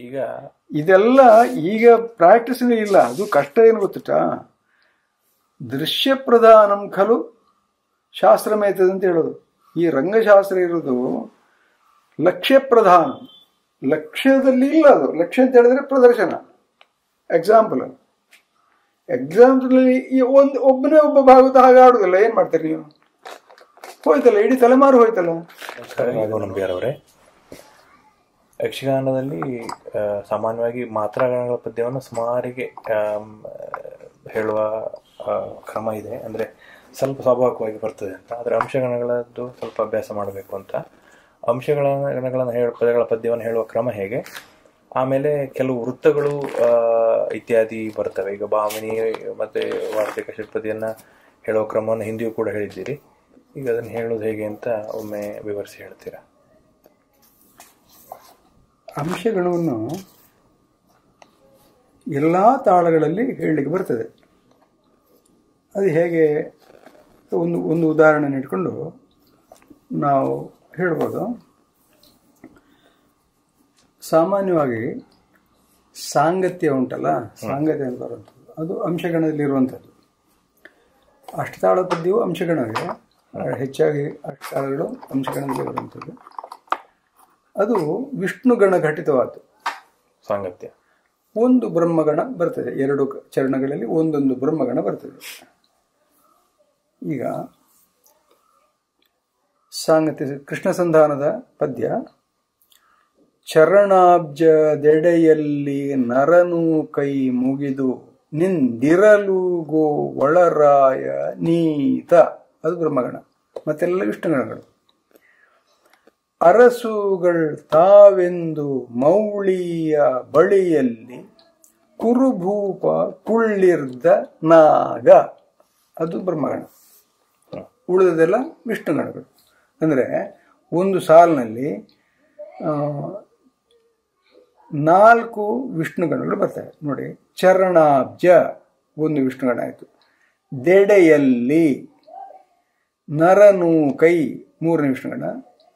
ಈಗ ಇದೆಲ್ಲ ಈಗ ಪ್ರಾಕ್ಟೀಸ್ ಇಲ್ಲ. ಅದು ಕಷ್ಟ ಏನು ಗೊತ್ತಿಟ್ಟ ದೃಶ್ಯ ಪ್ರಧಾನಂ ಖಲು ಶಾಸ್ತ್ರಮೇತದ ಅಂತ ಹೇಳೋದು. ಈ ರಂಗಶಾಸ್ತ್ರ ಇರೋದು ಲಕ್ಷ್ಯ ಪ್ರಧಾನ. ಲಕ್ಷ್ಯದಲ್ಲಿ ಇಲ್ಲ ಅದು. ಲಕ್ಷ್ಯ ಅಂತ ಹೇಳಿದ್ರೆ ಪ್ರದರ್ಶನ. ಎಕ್ಸಾಂಪಲ್ ಎಕ್ಸಾಂಪಲ್ ಈ ಒಂದು ಒಬ್ಬನೇ ಒಬ್ಬ ಭಾಗವತ ಹಾಗೆ ಆಡುದಿಲ್ಲ ಏನ್ ಮಾಡ್ತೀರಿ ನೀವು? ಹೋಯ್ತಲ್ಲ ಇಡೀ ತಲೆಮಾರು ಹೋಯ್ತಲ್ಲ? ಯಕ್ಷಗಾನದಲ್ಲಿ ಸಾಮಾನ್ಯವಾಗಿ ಮಾತ್ರಾಗಣಗಳ ಪದ್ಯವನ್ನು ಸುಮಾರಿಗೆ ಹೇಳುವ ಕ್ರಮ ಇದೆ. ಅಂದರೆ ಸ್ವಲ್ಪ ಸ್ವಾಭಾವಿಕವಾಗಿ ಬರ್ತದೆ ಅಂತ. ಆದರೆ ಅಂಶಗಣಗಳದ್ದು ಸ್ವಲ್ಪ ಅಭ್ಯಾಸ ಮಾಡಬೇಕು ಅಂತ. ಅಂಶಗಳ ಗಣಗಳನ್ನು ಹೇಳ ಪದಗಳ ಪದ್ಯವನ್ನು ಹೇಳುವ ಕ್ರಮ ಹೇಗೆ? ಆಮೇಲೆ ಕೆಲವು ವೃತ್ತಗಳು ಇತ್ಯಾದಿ ಬರ್ತವೆ. ಈಗ ಭಾವನಿ ಮತ್ತು ವಾರ್ತಿಕ ಷಟ್ಪದಿಯನ್ನ ಹೇಳುವ ಕ್ರಮವನ್ನು ಹಿಂದಿಯೂ ಕೂಡ ಹೇಳಿದ್ದೀರಿ. ಈಗ ಅದನ್ನು ಹೇಳೋದು ಹೇಗೆ ಅಂತ ಒಮ್ಮೆ ವಿವರಿಸಿ ಹೇಳ್ತೀರಾ? ಅಂಶಗಳನ್ನು ಎಲ್ಲ ತಾಳಗಳಲ್ಲಿ ಹೇಳಲಿಕ್ಕೆ ಬರ್ತದೆ. ಅದು ಹೇಗೆ ಒಂದು ಒಂದು ಉದಾಹರಣೆ ಇಟ್ಕೊಂಡು ನಾವು ಹೇಳ್ಬೋದು ಸಾಮಾನ್ಯವಾಗಿ ಸಾಂಗತ್ಯ ಉಂಟಲ್ಲ ಸಾಂಗತ್ಯ ಅಂತ ಬರುವಂಥದ್ದು. ಅದು ಅಂಶಗಣದಲ್ಲಿ ಅಂಶಗಣದಲ್ಲಿರುವಂಥದ್ದು. ಅಷ್ಟತಾಳ ಪದ್ಯವು ಅಂಶಗಣವೇ. ಹೆಚ್ಚಾಗಿ ಅಷ್ಟತಾಳಗಳು ಅಂಶಗಣದಲ್ಲಿ ಬರುವಂಥದ್ದು. ಅದು ವಿಷ್ಣುಗಣ ಘಟಿತವಾದ್ದು. ಸಾಂಗತ್ಯ. ಒಂದು ಬ್ರಹ್ಮಗಣ ಬರ್ತದೆ. ಎರಡು ಚರಣಗಳಲ್ಲಿ ಒಂದೊಂದು ಬ್ರಹ್ಮಗಣ ಬರ್ತದೆ. ಈಗ ಸಾಂಗತ್ಯ ಕೃಷ್ಣ ಸಂಧಾನದ ಪದ್ಯ. ಚರಣಾಬ್ಜದೆಡೆಯಲ್ಲಿ ನರನು ಕೈ ಮುಗಿದು ನಿಂದಿರಲು ಗೋ ಒಳರಾಯ ನೀತ. ಅದು ಬ್ರಹ್ಮಗಣ ಮತ್ತೆಲ್ಲ ವಿಷ್ಣುಗಣಗಳು ಅರಸುಗಳ್ ತಾವೆಂದು ಮೌಳಿಯ ಬಳಿಯಲ್ಲಿ ಕುರುಭೂಪ ಕುಳ್ಳಿರ್ದ ನಾಗ. ಅದು ಬ್ರಹ್ಮಗಣ ಉಳಿದದೆಲ್ಲ ವಿಷ್ಣುಗಣಗಳು ಅಂದರೆ ಒಂದು ಸಾಲಿನಲ್ಲಿ ನಾಲ್ಕು ವಿಷ್ಣುಗಣಗಳು ಬರ್ತವೆ. ನೋಡಿ, ಚರಣಾಬ್ಜ ಒಂದು ವಿಷ್ಣುಗಣ ಆಯಿತು. ದೆಡೆಯಲ್ಲಿ ನರನೂ ಕೈ ಮೂರನೇ ವಿಷ್ಣುಗಣ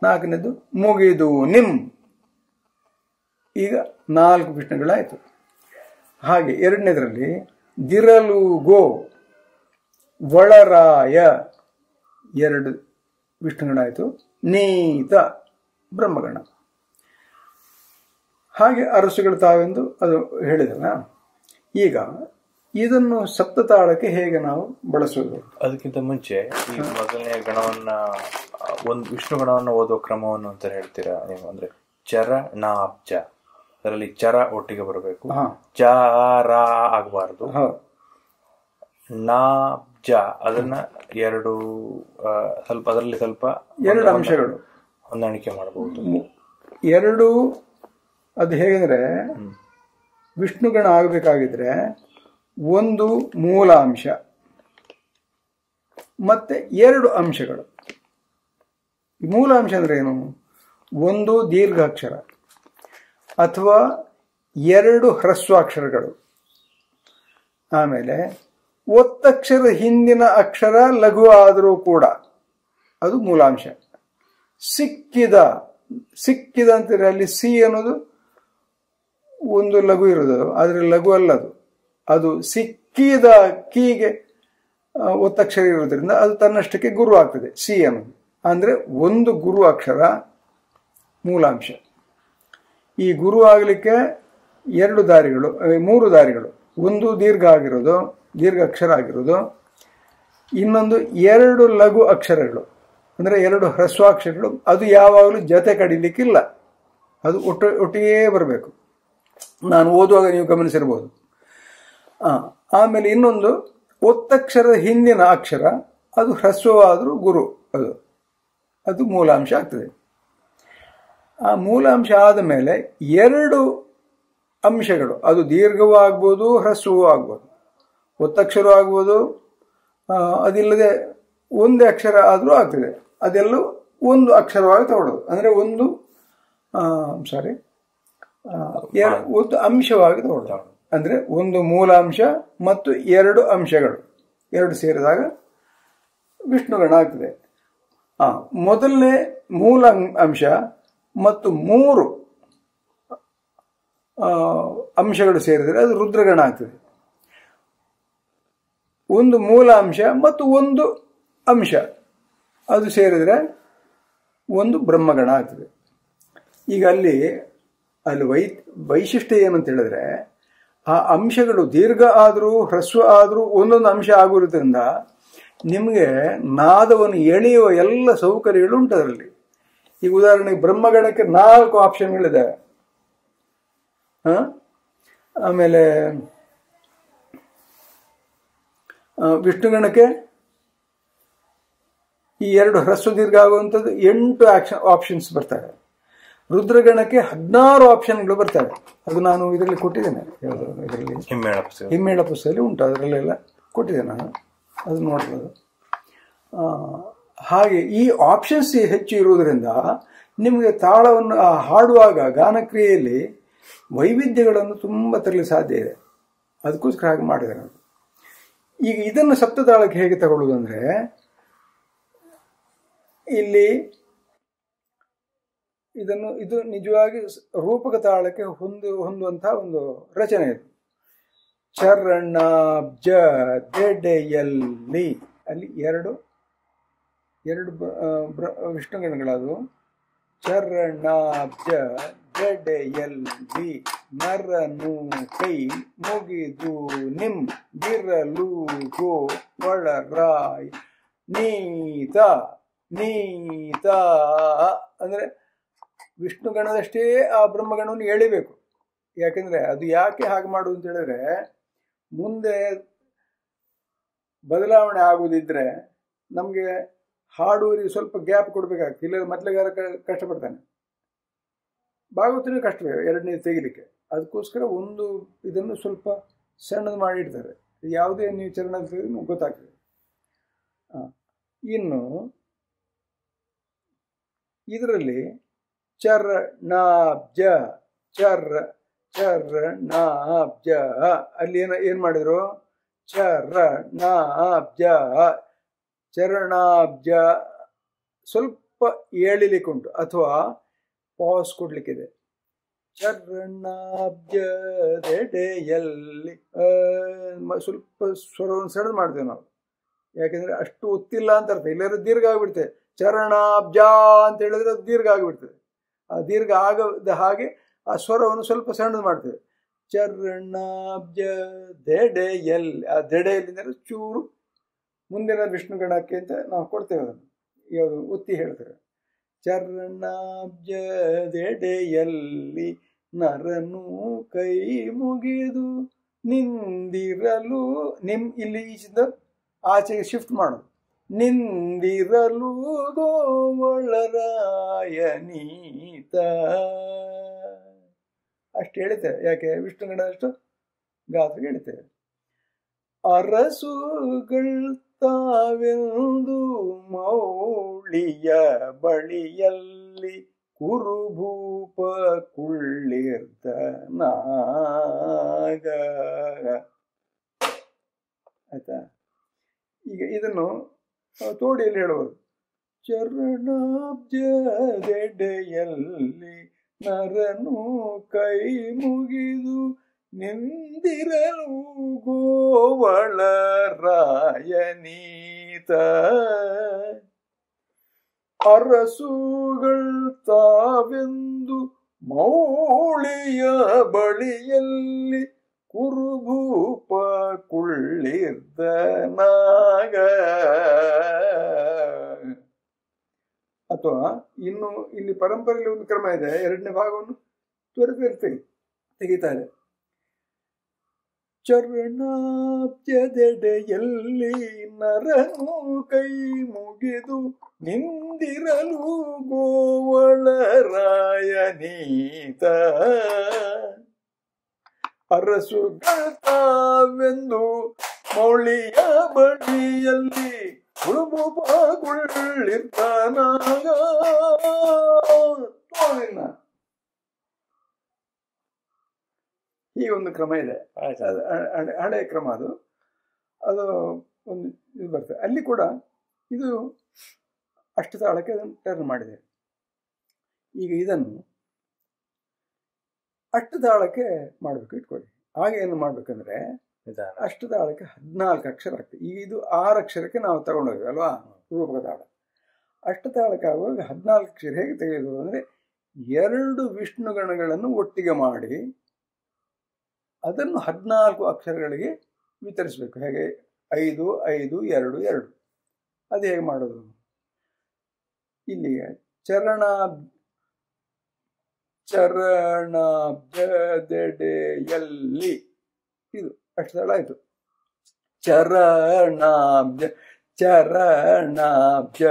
ನಾಲ್ಕನೇದು, ಮುಗಿದು ನಿಮ್. ಈಗ ನಾಲ್ಕು ವಿಷ್ಣುಗಳಾಯಿತು ಹಾಗೆ ಎರಡನೇದರಲ್ಲಿ, ದಿರಲು ಗೋ, ಒಳರಾಯ. ಎರಡು ವಿಷ್ಣುಗಳಾಯಿತು. ನೀತ, ಬ್ರಹ್ಮಗಣ. ಹಾಗೆ ಅರಸುಗಳು ತಾವೆಂದು ಅದು ಹೇಳಿದಲ್ಲ. ಈಗ ಇದನ್ನು ಸಪ್ತ ತಾಳಕ್ಕೆ ಹೇಗೆ ನಾವು ಬಳಸೋದು? ಅದಕ್ಕಿಂತ ಮುಂಚೆ ಈ ಮೊದಲನೇ ಗಣವನ್ನ ಒಂದು ವಿಷ್ಣು ಗಣವನ್ನು ಓದುವ ಕ್ರಮವನ್ನು ಅಂತ ಹೇಳ್ತೀರಾ ನೀವು? ಅಂದ್ರೆ ಚರ ನಾಬ್ಜ ಅದರಲ್ಲಿ ಚರ ಒಟ್ಟಿಗೆ ಬರಬೇಕು. ಹಾ. ರಾ ಆಗಬಾರದು. ನಾಬ್ಜ ಅದನ್ನ ಎರಡು ಸ್ವಲ್ಪ ಅದರಲ್ಲಿ ಸ್ವಲ್ಪ ಎರಡು ಅಂಶಗಳು. ಹೊಂದಾಣಿಕೆ ಮಾಡಬಹುದು ಎರಡು ಅದು ಹೇಗೆಂದ್ರೆ ವಿಷ್ಣುಗಣ ಆಗಬೇಕಾಗಿದ್ರೆ ಒಂದು ಮೂಲ ಅಂಶ. ಮತ್ತೆ ಎರಡು ಅಂಶಗಳು. ಮೂಲ ಅಂಶ ಅಂದ್ರೆ ಏನು? ಒಂದು ದೀರ್ಘಾಕ್ಷರ ಅಥವಾ ಎರಡು ಹ್ರಸ್ವಾಕ್ಷರಗಳು. ಆಮೇಲೆ ಒತ್ತಕ್ಷರ ಹಿಂದಿನ ಅಕ್ಷರ ಲಘು ಆದರೂ ಕೂಡ ಅದು ಮೂಲಾಂಶ ಸಿಕ್ಕಿದ ಸಿಕ್ಕಿದ ಅಂತಾರೆ ಅಲ್ಲಿ ಸಿ ಅನ್ನೋದು ಒಂದು ಲಘು ಇರೋದು ಆದರೆ ಲಘು ಅಲ್ಲ ಅದು ಸಿಕ್ಕಿದ ಕೀಗೆ ಒತ್ತಕ್ಷರ ಇರೋದ್ರಿಂದ ಅದು ತನ್ನಷ್ಟಕ್ಕೆ ಗುರು ಆಗ್ತದೆ ಸಿ ಅನ್ನೋದು ಅಂದ್ರೆ ಒಂದು ಗುರು ಅಕ್ಷರ ಮೂಲಾಂಶ. ಈ ಗುರು ಆಗಲಿಕ್ಕೆ ಎರಡು ದಾರಿಗಳು ಮೂರು ದಾರಿಗಳು. ಒಂದು ದೀರ್ಘ ಆಗಿರೋದು, ದೀರ್ಘ ಅಕ್ಷರ ಆಗಿರೋದು. ಇನ್ನೊಂದು ಎರಡು ಲಘು ಅಕ್ಷರಗಳು, ಅಂದ್ರೆ ಎರಡು ಹ್ರಸ್ವಾಕ್ಷರಗಳು ಅದು ಯಾವಾಗಲೂ ಜೊತೆ ಕಡಿಲಿಕ್ಕಿಲ್ಲ. ಅದು ಒಟ್ಟು, ಒಟ್ಟಿಗೆ ಬರಬೇಕು. ನಾನು ಓದುವಾಗ ನೀವು ಗಮನಿಸಿರ್ಬೋದು ಆಮೇಲೆ ಇನ್ನೊಂದು, ಒತ್ತಕ್ಷರದ ಹಿಂದಿನ ಅಕ್ಷರ, ಅದು ಹ್ರಸ್ವವಾದರೂ ಗುರು, ಅದು. ಅದು ಮೂಲಾಂಶ ಆಗ್ತದೆ. ಆ ಮೂಲಾಂಶ ಆದ ಮೇಲೆ ಎರಡು ಅಂಶಗಳು, ಅದು ದೀರ್ಘವೂ ಆಗ್ಬೋದು, ಹ್ರಸ್ವವೂ ಆಗ್ಬೋದು. ಒತ್ತಕ್ಷರ ಆಗ್ಬೋದು ಅದಿಲ್ಲದೆ ಒಂದೇ ಅಕ್ಷರ ಆದರೂ ಆಗ್ತದೆ. ಅದೆಲ್ಲೂ ಒಂದು ಅಕ್ಷರವಾಗಿ ತಗೊಳ್ಳೋದು. ಅಂದರೆ ಒಂದು ಸಾರಿ ಒಂದು ಅಂಶವಾಗಿ ತಗೊಳ್ಳೋದು. ಅಂದರೆ ಒಂದು ಮೂಲಾಂಶ ಮತ್ತು ಎರಡು ಅಂಶಗಳು. ಎರಡು ಸೇರಿದಾಗ ವಿಷ್ಣುಗಣ ಆಗ್ತದೆ ಆ, ಮೊದಲನೇ ಮೂಲ ಅಂಶ ಮತ್ತು ಮೂರು ಅಂಶಗಳು ಸೇರಿದರೆ ಅದು ರುದ್ರಗಣ ಆಗ್ತದೆ ಒಂದು ಮೂಲ ಅಂಶ ಮತ್ತು ಒಂದು ಅಂಶ. ಅದು ಸೇರಿದರೆ ಒಂದು ಬ್ರಹ್ಮಗಣ ಆಗ್ತದೆ ಈಗ ಅಲ್ಲಿ ಅಲ್ಲಿ ವೈ, ವೈಶಿಷ್ಟ್ಯ ಏನಂತ ಹೇಳಿದ್ರೆ ಆ ಅಂಶಗಳು ದೀರ್ಘ ಆದರೂ, ಹ್ರಸ್ವ ಆದರೂ ಒಂದೊಂದು ಅಂಶ ಆಗಿರೋದ್ರಿಂದ ನಿಮಗೆ ನಾದವನ್ನು ಎಳೆಯುವ ಎಲ್ಲ ಸೌಕರ್ಯಗಳು ಉಂಟು ಅದರಲ್ಲಿ. ಈಗ ಉದಾಹರಣೆಗೆ ಬ್ರಹ್ಮಗಣಕ್ಕೆ ನಾಲ್ಕು ಆಪ್ಷನ್ಗಳಿದೆ? ಆಮೇಲೆ ವಿಷ್ಣುಗಣಕ್ಕೆ ಈ ಎರಡು ಹ್ರಸ್ವ ದೀರ್ಘ ಆಗುವಂಥದ್ದು ಎಂಟು ಆಕ್ಷನ್ ಆಪ್ಷನ್ಸ್ ಬರ್ತವೆ ರುದ್ರಗಣಕ್ಕೆ ಹದಿನಾರು ಆಪ್ಷನ್ಗಳು ಬರ್ತವೆ. ಅದು ನಾನು ಇದರಲ್ಲಿ ಕೊಟ್ಟಿದ್ದೇನೆ. ಇದರಲ್ಲಿ ಹಿಮ್ಮೇಳ ಪುಸ್ತಕ ಹಿಮ್ಮೇಳ ಪುಸ್ತಕದಲ್ಲಿ ಉಂಟು. ಅದರಲ್ಲೆಲ್ಲ ಕೊಟ್ಟಿದ್ದೆ ನಾನು. ಅದು ನೋಡ್ಬೋದು. ಹಾಗೆ ಈ ಆಪ್ಷನ್ಸ್ ಹೆಚ್ಚು ಇರುವುದರಿಂದ ನಿಮಗೆ ತಾಳವನ್ನು ಹಾಡುವಾಗ ಗಾನಕ್ರಿಯೆಯಲ್ಲಿ ವೈವಿಧ್ಯಗಳನ್ನು ತುಂಬ ತರಲಿ ಸಾಧ್ಯ ಇದೆ. ಅದಕ್ಕೋಸ್ಕರ ಹಾಗೆ ಮಾಡಿದೆ ನಾನು. ಈಗ ಇದನ್ನು ಸಪ್ತತಾಳಕ್ಕೆ ಹೇಗೆ ತಗೊಳ್ಳುವುದು ಅಂದರೆ ಇಲ್ಲಿ ಇದನ್ನು ಇದು ನಿಜವಾಗಿ ರೂಪಕ ತಾಳಕ್ಕೆ ಹೊಂದು ಹೊಂದುವಂತಹ ಒಂದು ರಚನೆ ಇದು. ಚರಣಾಬ್ಜ ದೆಡೆಯಲ್ಲಿ ಅಲ್ಲಿ ಎರಡು ಎರಡು ವಿಷ್ಣುಗಣಗಳದು ಚರಣಾಬ್ಜ ದೆಡೆಯಲ್ಲಿ ನರನು ಕೈ ಮುಗಿದು ನಿಮ್ ಬಿರಲು ಗೋ ಒಳರಾಯ್. ನೀತ ನೀತ, ಅಂದ್ರೆ ವಿಷ್ಣುಗಣದಷ್ಟೇ ಆ ಬ್ರಹ್ಮಗಣವನ್ನು ಎಳಿಬೇಕು. ಯಾಕೆಂದರೆ ಅದು ಯಾಕೆ ಹಾಗೆ ಮಾಡು ಅಂತ ಹೇಳಿದ್ರೆ, ಮುಂದೆ ಬದಲಾವಣೆ ಆಗುದಿದ್ರೆ ನಮಗೆ ಹಾಡುವರಿಗೆ ಸ್ವಲ್ಪ ಗ್ಯಾಪ್ ಕೊಡಬೇಕಾಗ್ತದೆ. ಇಲ್ಲ ಮೊದಲಿಗಾರ ಕಷ್ಟಪಡ್ತಾನೆ. ಭಾಗವತನೇ ಕಷ್ಟವೇ ಎರಡನೇ ತೆಗಿಲಿಕ್ಕೆ. ಅದಕ್ಕೋಸ್ಕರ ಒಂದು ಇದನ್ನು ಸ್ವಲ್ಪ ಸಣ್ಣದು ಮಾಡಿಡ್ತಾರೆ ಯಾವುದೇ ನೀವು ಚರಣ ಗೊತ್ತಾಗ್ತದೆ. ಇನ್ನು ಇದರಲ್ಲಿ ಚರಣಾಬ್ಜ, ಚರ್ ನಾಬ್ಜ ಅಲ್ಲಿ ಏನ, ಏನ್ ಮಾಡಿದ್ರು? ನಾಬ್ಜ ಚರಣಾಬ್ಜ. ಸ್ವಲ್ಪ ಏಳಿಲಿಕ್ಕೆ ಉಂಟು ಅಥವಾ ಪಾಸ್ ಕೊಡ್ಲಿಕ್ಕಿದೆ. ಚರಣಾಬ್ಜದೆಡೆಯಲ್ಲಿ ಸ್ವಲ್ಪ ಸ್ವರವನ್ನು ಸೆಳೆದು ಮಾಡ್ತೇವೆ ನಾವು. ಯಾಕೆಂದ್ರೆ ಅಷ್ಟು ಒತ್ತಿಲ್ಲ ಅಂತ ಅರ್ಥ. ಇಲ್ಲಾದ್ರೆ ದೀರ್ಘ ಆಗಿಬಿಡ್ತೇವೆ. ಚರಣಾಬ್ಜ ಅಂತ ಹೇಳಿದ್ರೆ ಅದು ದೀರ್ಘ ಆಗಿಬಿಡ್ತದೆ. ದೀರ್ಘ ಆಗದ ಹಾಗೆ ಆ ಸ್ವರವನ್ನು ಸ್ವಲ್ಪ ಸಣ್ಣದು ಮಾಡ್ತೇವೆ. ಚರಣಾಬ್ಜ ಎಲ್ ಆ ದೆಡೆಯಲ್ಲಿ ಅಂದರೆ ಚೂರು ಮುಂದಿನ ವಿಷ್ಣು ಗಣಕ್ಕೆ ಅಂತ ನಾವು ಕೊಡ್ತೇವೆ ಅದನ್ನು. ಯಾವುದು? ಒತ್ತಿ ಹೇಳ್ತಾರೆ ಚರಣಾಬ್ಜದೆಡೆಯಲ್ಲಿ ನರನು ಕೈ ಮುಗಿದು ನಿಂದಿರಲು ನಿಮ್ ಇಲ್ಲಿ ಈಚಿಂದ ಆಚೆಗೆ ಶಿಫ್ಟ್ ಮಾಡೋದು. ನಿಂದಿರಲು ಗೋವಳರಾಯನೀತ ಅಷ್ಟು ಹೇಳ್ತೇವೆ ಯಾಕೆ? ವಿಷ್ಣು ಗಣದಷ್ಟು ಗಾತ್ರ ಹೇಳ್ತೇವೆ ಅರಸುಗಳ್ ತಾವೆಂದು ಮೌಳಿಯ ಬಳಿಯಲ್ಲಿ ಕುರುಭೂಪ ಕುಳ್ಳಿರ್ದ ನಾಗ. ಆಯ್ತಾ? ಈಗ ಇದನ್ನು ತೋಡಿಯಲ್ಲಿ ಹೇಳಬಹುದು ಚರಣಾಬ್ಜದೆಡೆಯಲ್ಲಿ ನರನು ಕೈ ಮುಗಿದು ನಿಂದಿರಲು ಗೋವಳ ರಾಯನೀತ. ಅರಸುಗಳ್ ತಾವೆಂದು ಮೌಳಿಯ ಬಳಿಯಲ್ಲಿ ಕುರುಭೂಪ ಕುಳ್ಳಿರ್ದ ನಾಗ ಅಥವಾ ಇನ್ನು ಇಲ್ಲಿ ಪರಂಪರೆಯಲ್ಲಿ ಒಂದು ಕ್ರಮ ಇದೆ. ಎರಡನೇ ಭಾಗವನ್ನು ತ್ವರಿತ ತೆಗಿತಾರೆ. ಚರಣಾಬ್ಜದೆಡೆಯಲ್ಲಿ ನರನು ಕೈ ಮುಗಿದು ನಿಂದಿರಲು ಗೋವಳರಾಯನೀತ. ಅರಸುಗಳಾವೆಂದು ಮೌಳಿಯ ಬಳಿಯಲ್ಲಿ ಹುಳುಬು ಪಾಗುಳ್ಳಿರ್ತಾನಾಗ ತೋಳಿನ ಈ ಒಂದು ಕ್ರಮ ಇದೆ. ಹಳೆ- ಕ್ರಮ ಅದು. ಅದು ಒಂದು ಇದು ಬರ್ತದೆ. ಅಲ್ಲಿ ಕೂಡ ಇದು ಅಷ್ಟು ತಾಳಕ್ಕೆ ಅದನ್ನು ಟರ್ನ್ ಮಾಡಿದೆ. ಈಗ ಇದನ್ನು ಅಷ್ಟತಾಳಕ್ಕೆ ಮಾಡಬೇಕು ಇಟ್ಕೊಳ್ಳಿ. ಆಗ ಏನು ಮಾಡ್ಬೇಕಂದ್ರೆ ಅಷ್ಟು ಅಷ್ಟತಾಳಕ್ಕೆ ಹದಿನಾಲ್ಕು ಅಕ್ಷರ ಆಗ್ತದೆ. ಈಗ ಇದು ಆರು ಅಕ್ಷರಕ್ಕೆ ನಾವು ತಗೊಂಡೋಗಿ ಅಲ್ವಾ? ರೂಪಕ ತಾಳ ಅಷ್ಟತಾಳಕ್ಕೆ ಆಗುವಾಗ ಹದಿನಾಲ್ಕು ಅಕ್ಷರ ಹೇಗೆ ತೆಗೆಯೋದು ಅಂದರೆ ಎರಡು ವಿಷ್ಣು ಗಣಗಳನ್ನು ಒಟ್ಟಿಗೆ ಮಾಡಿ ಅದನ್ನು ಹದಿನಾಲ್ಕು ಅಕ್ಷರಗಳಿಗೆ ವಿತರಿಸಬೇಕು. ಹೇಗೆ? ಐದು ಐದು ಎರಡು ಎರಡು. ಅದು ಹೇಗೆ ಮಾಡೋದು? ಇಲ್ಲಿಗೆ ಚರಣ ಚರಣಾಬ್ಜದೆಡೆಯಲ್ಲಿ. ಇದು ಅಷ್ಟು ಸಲ ಆಯ್ತು. ಚರಣಾಬ್ಜ ಚರಣಾಬ್ಜ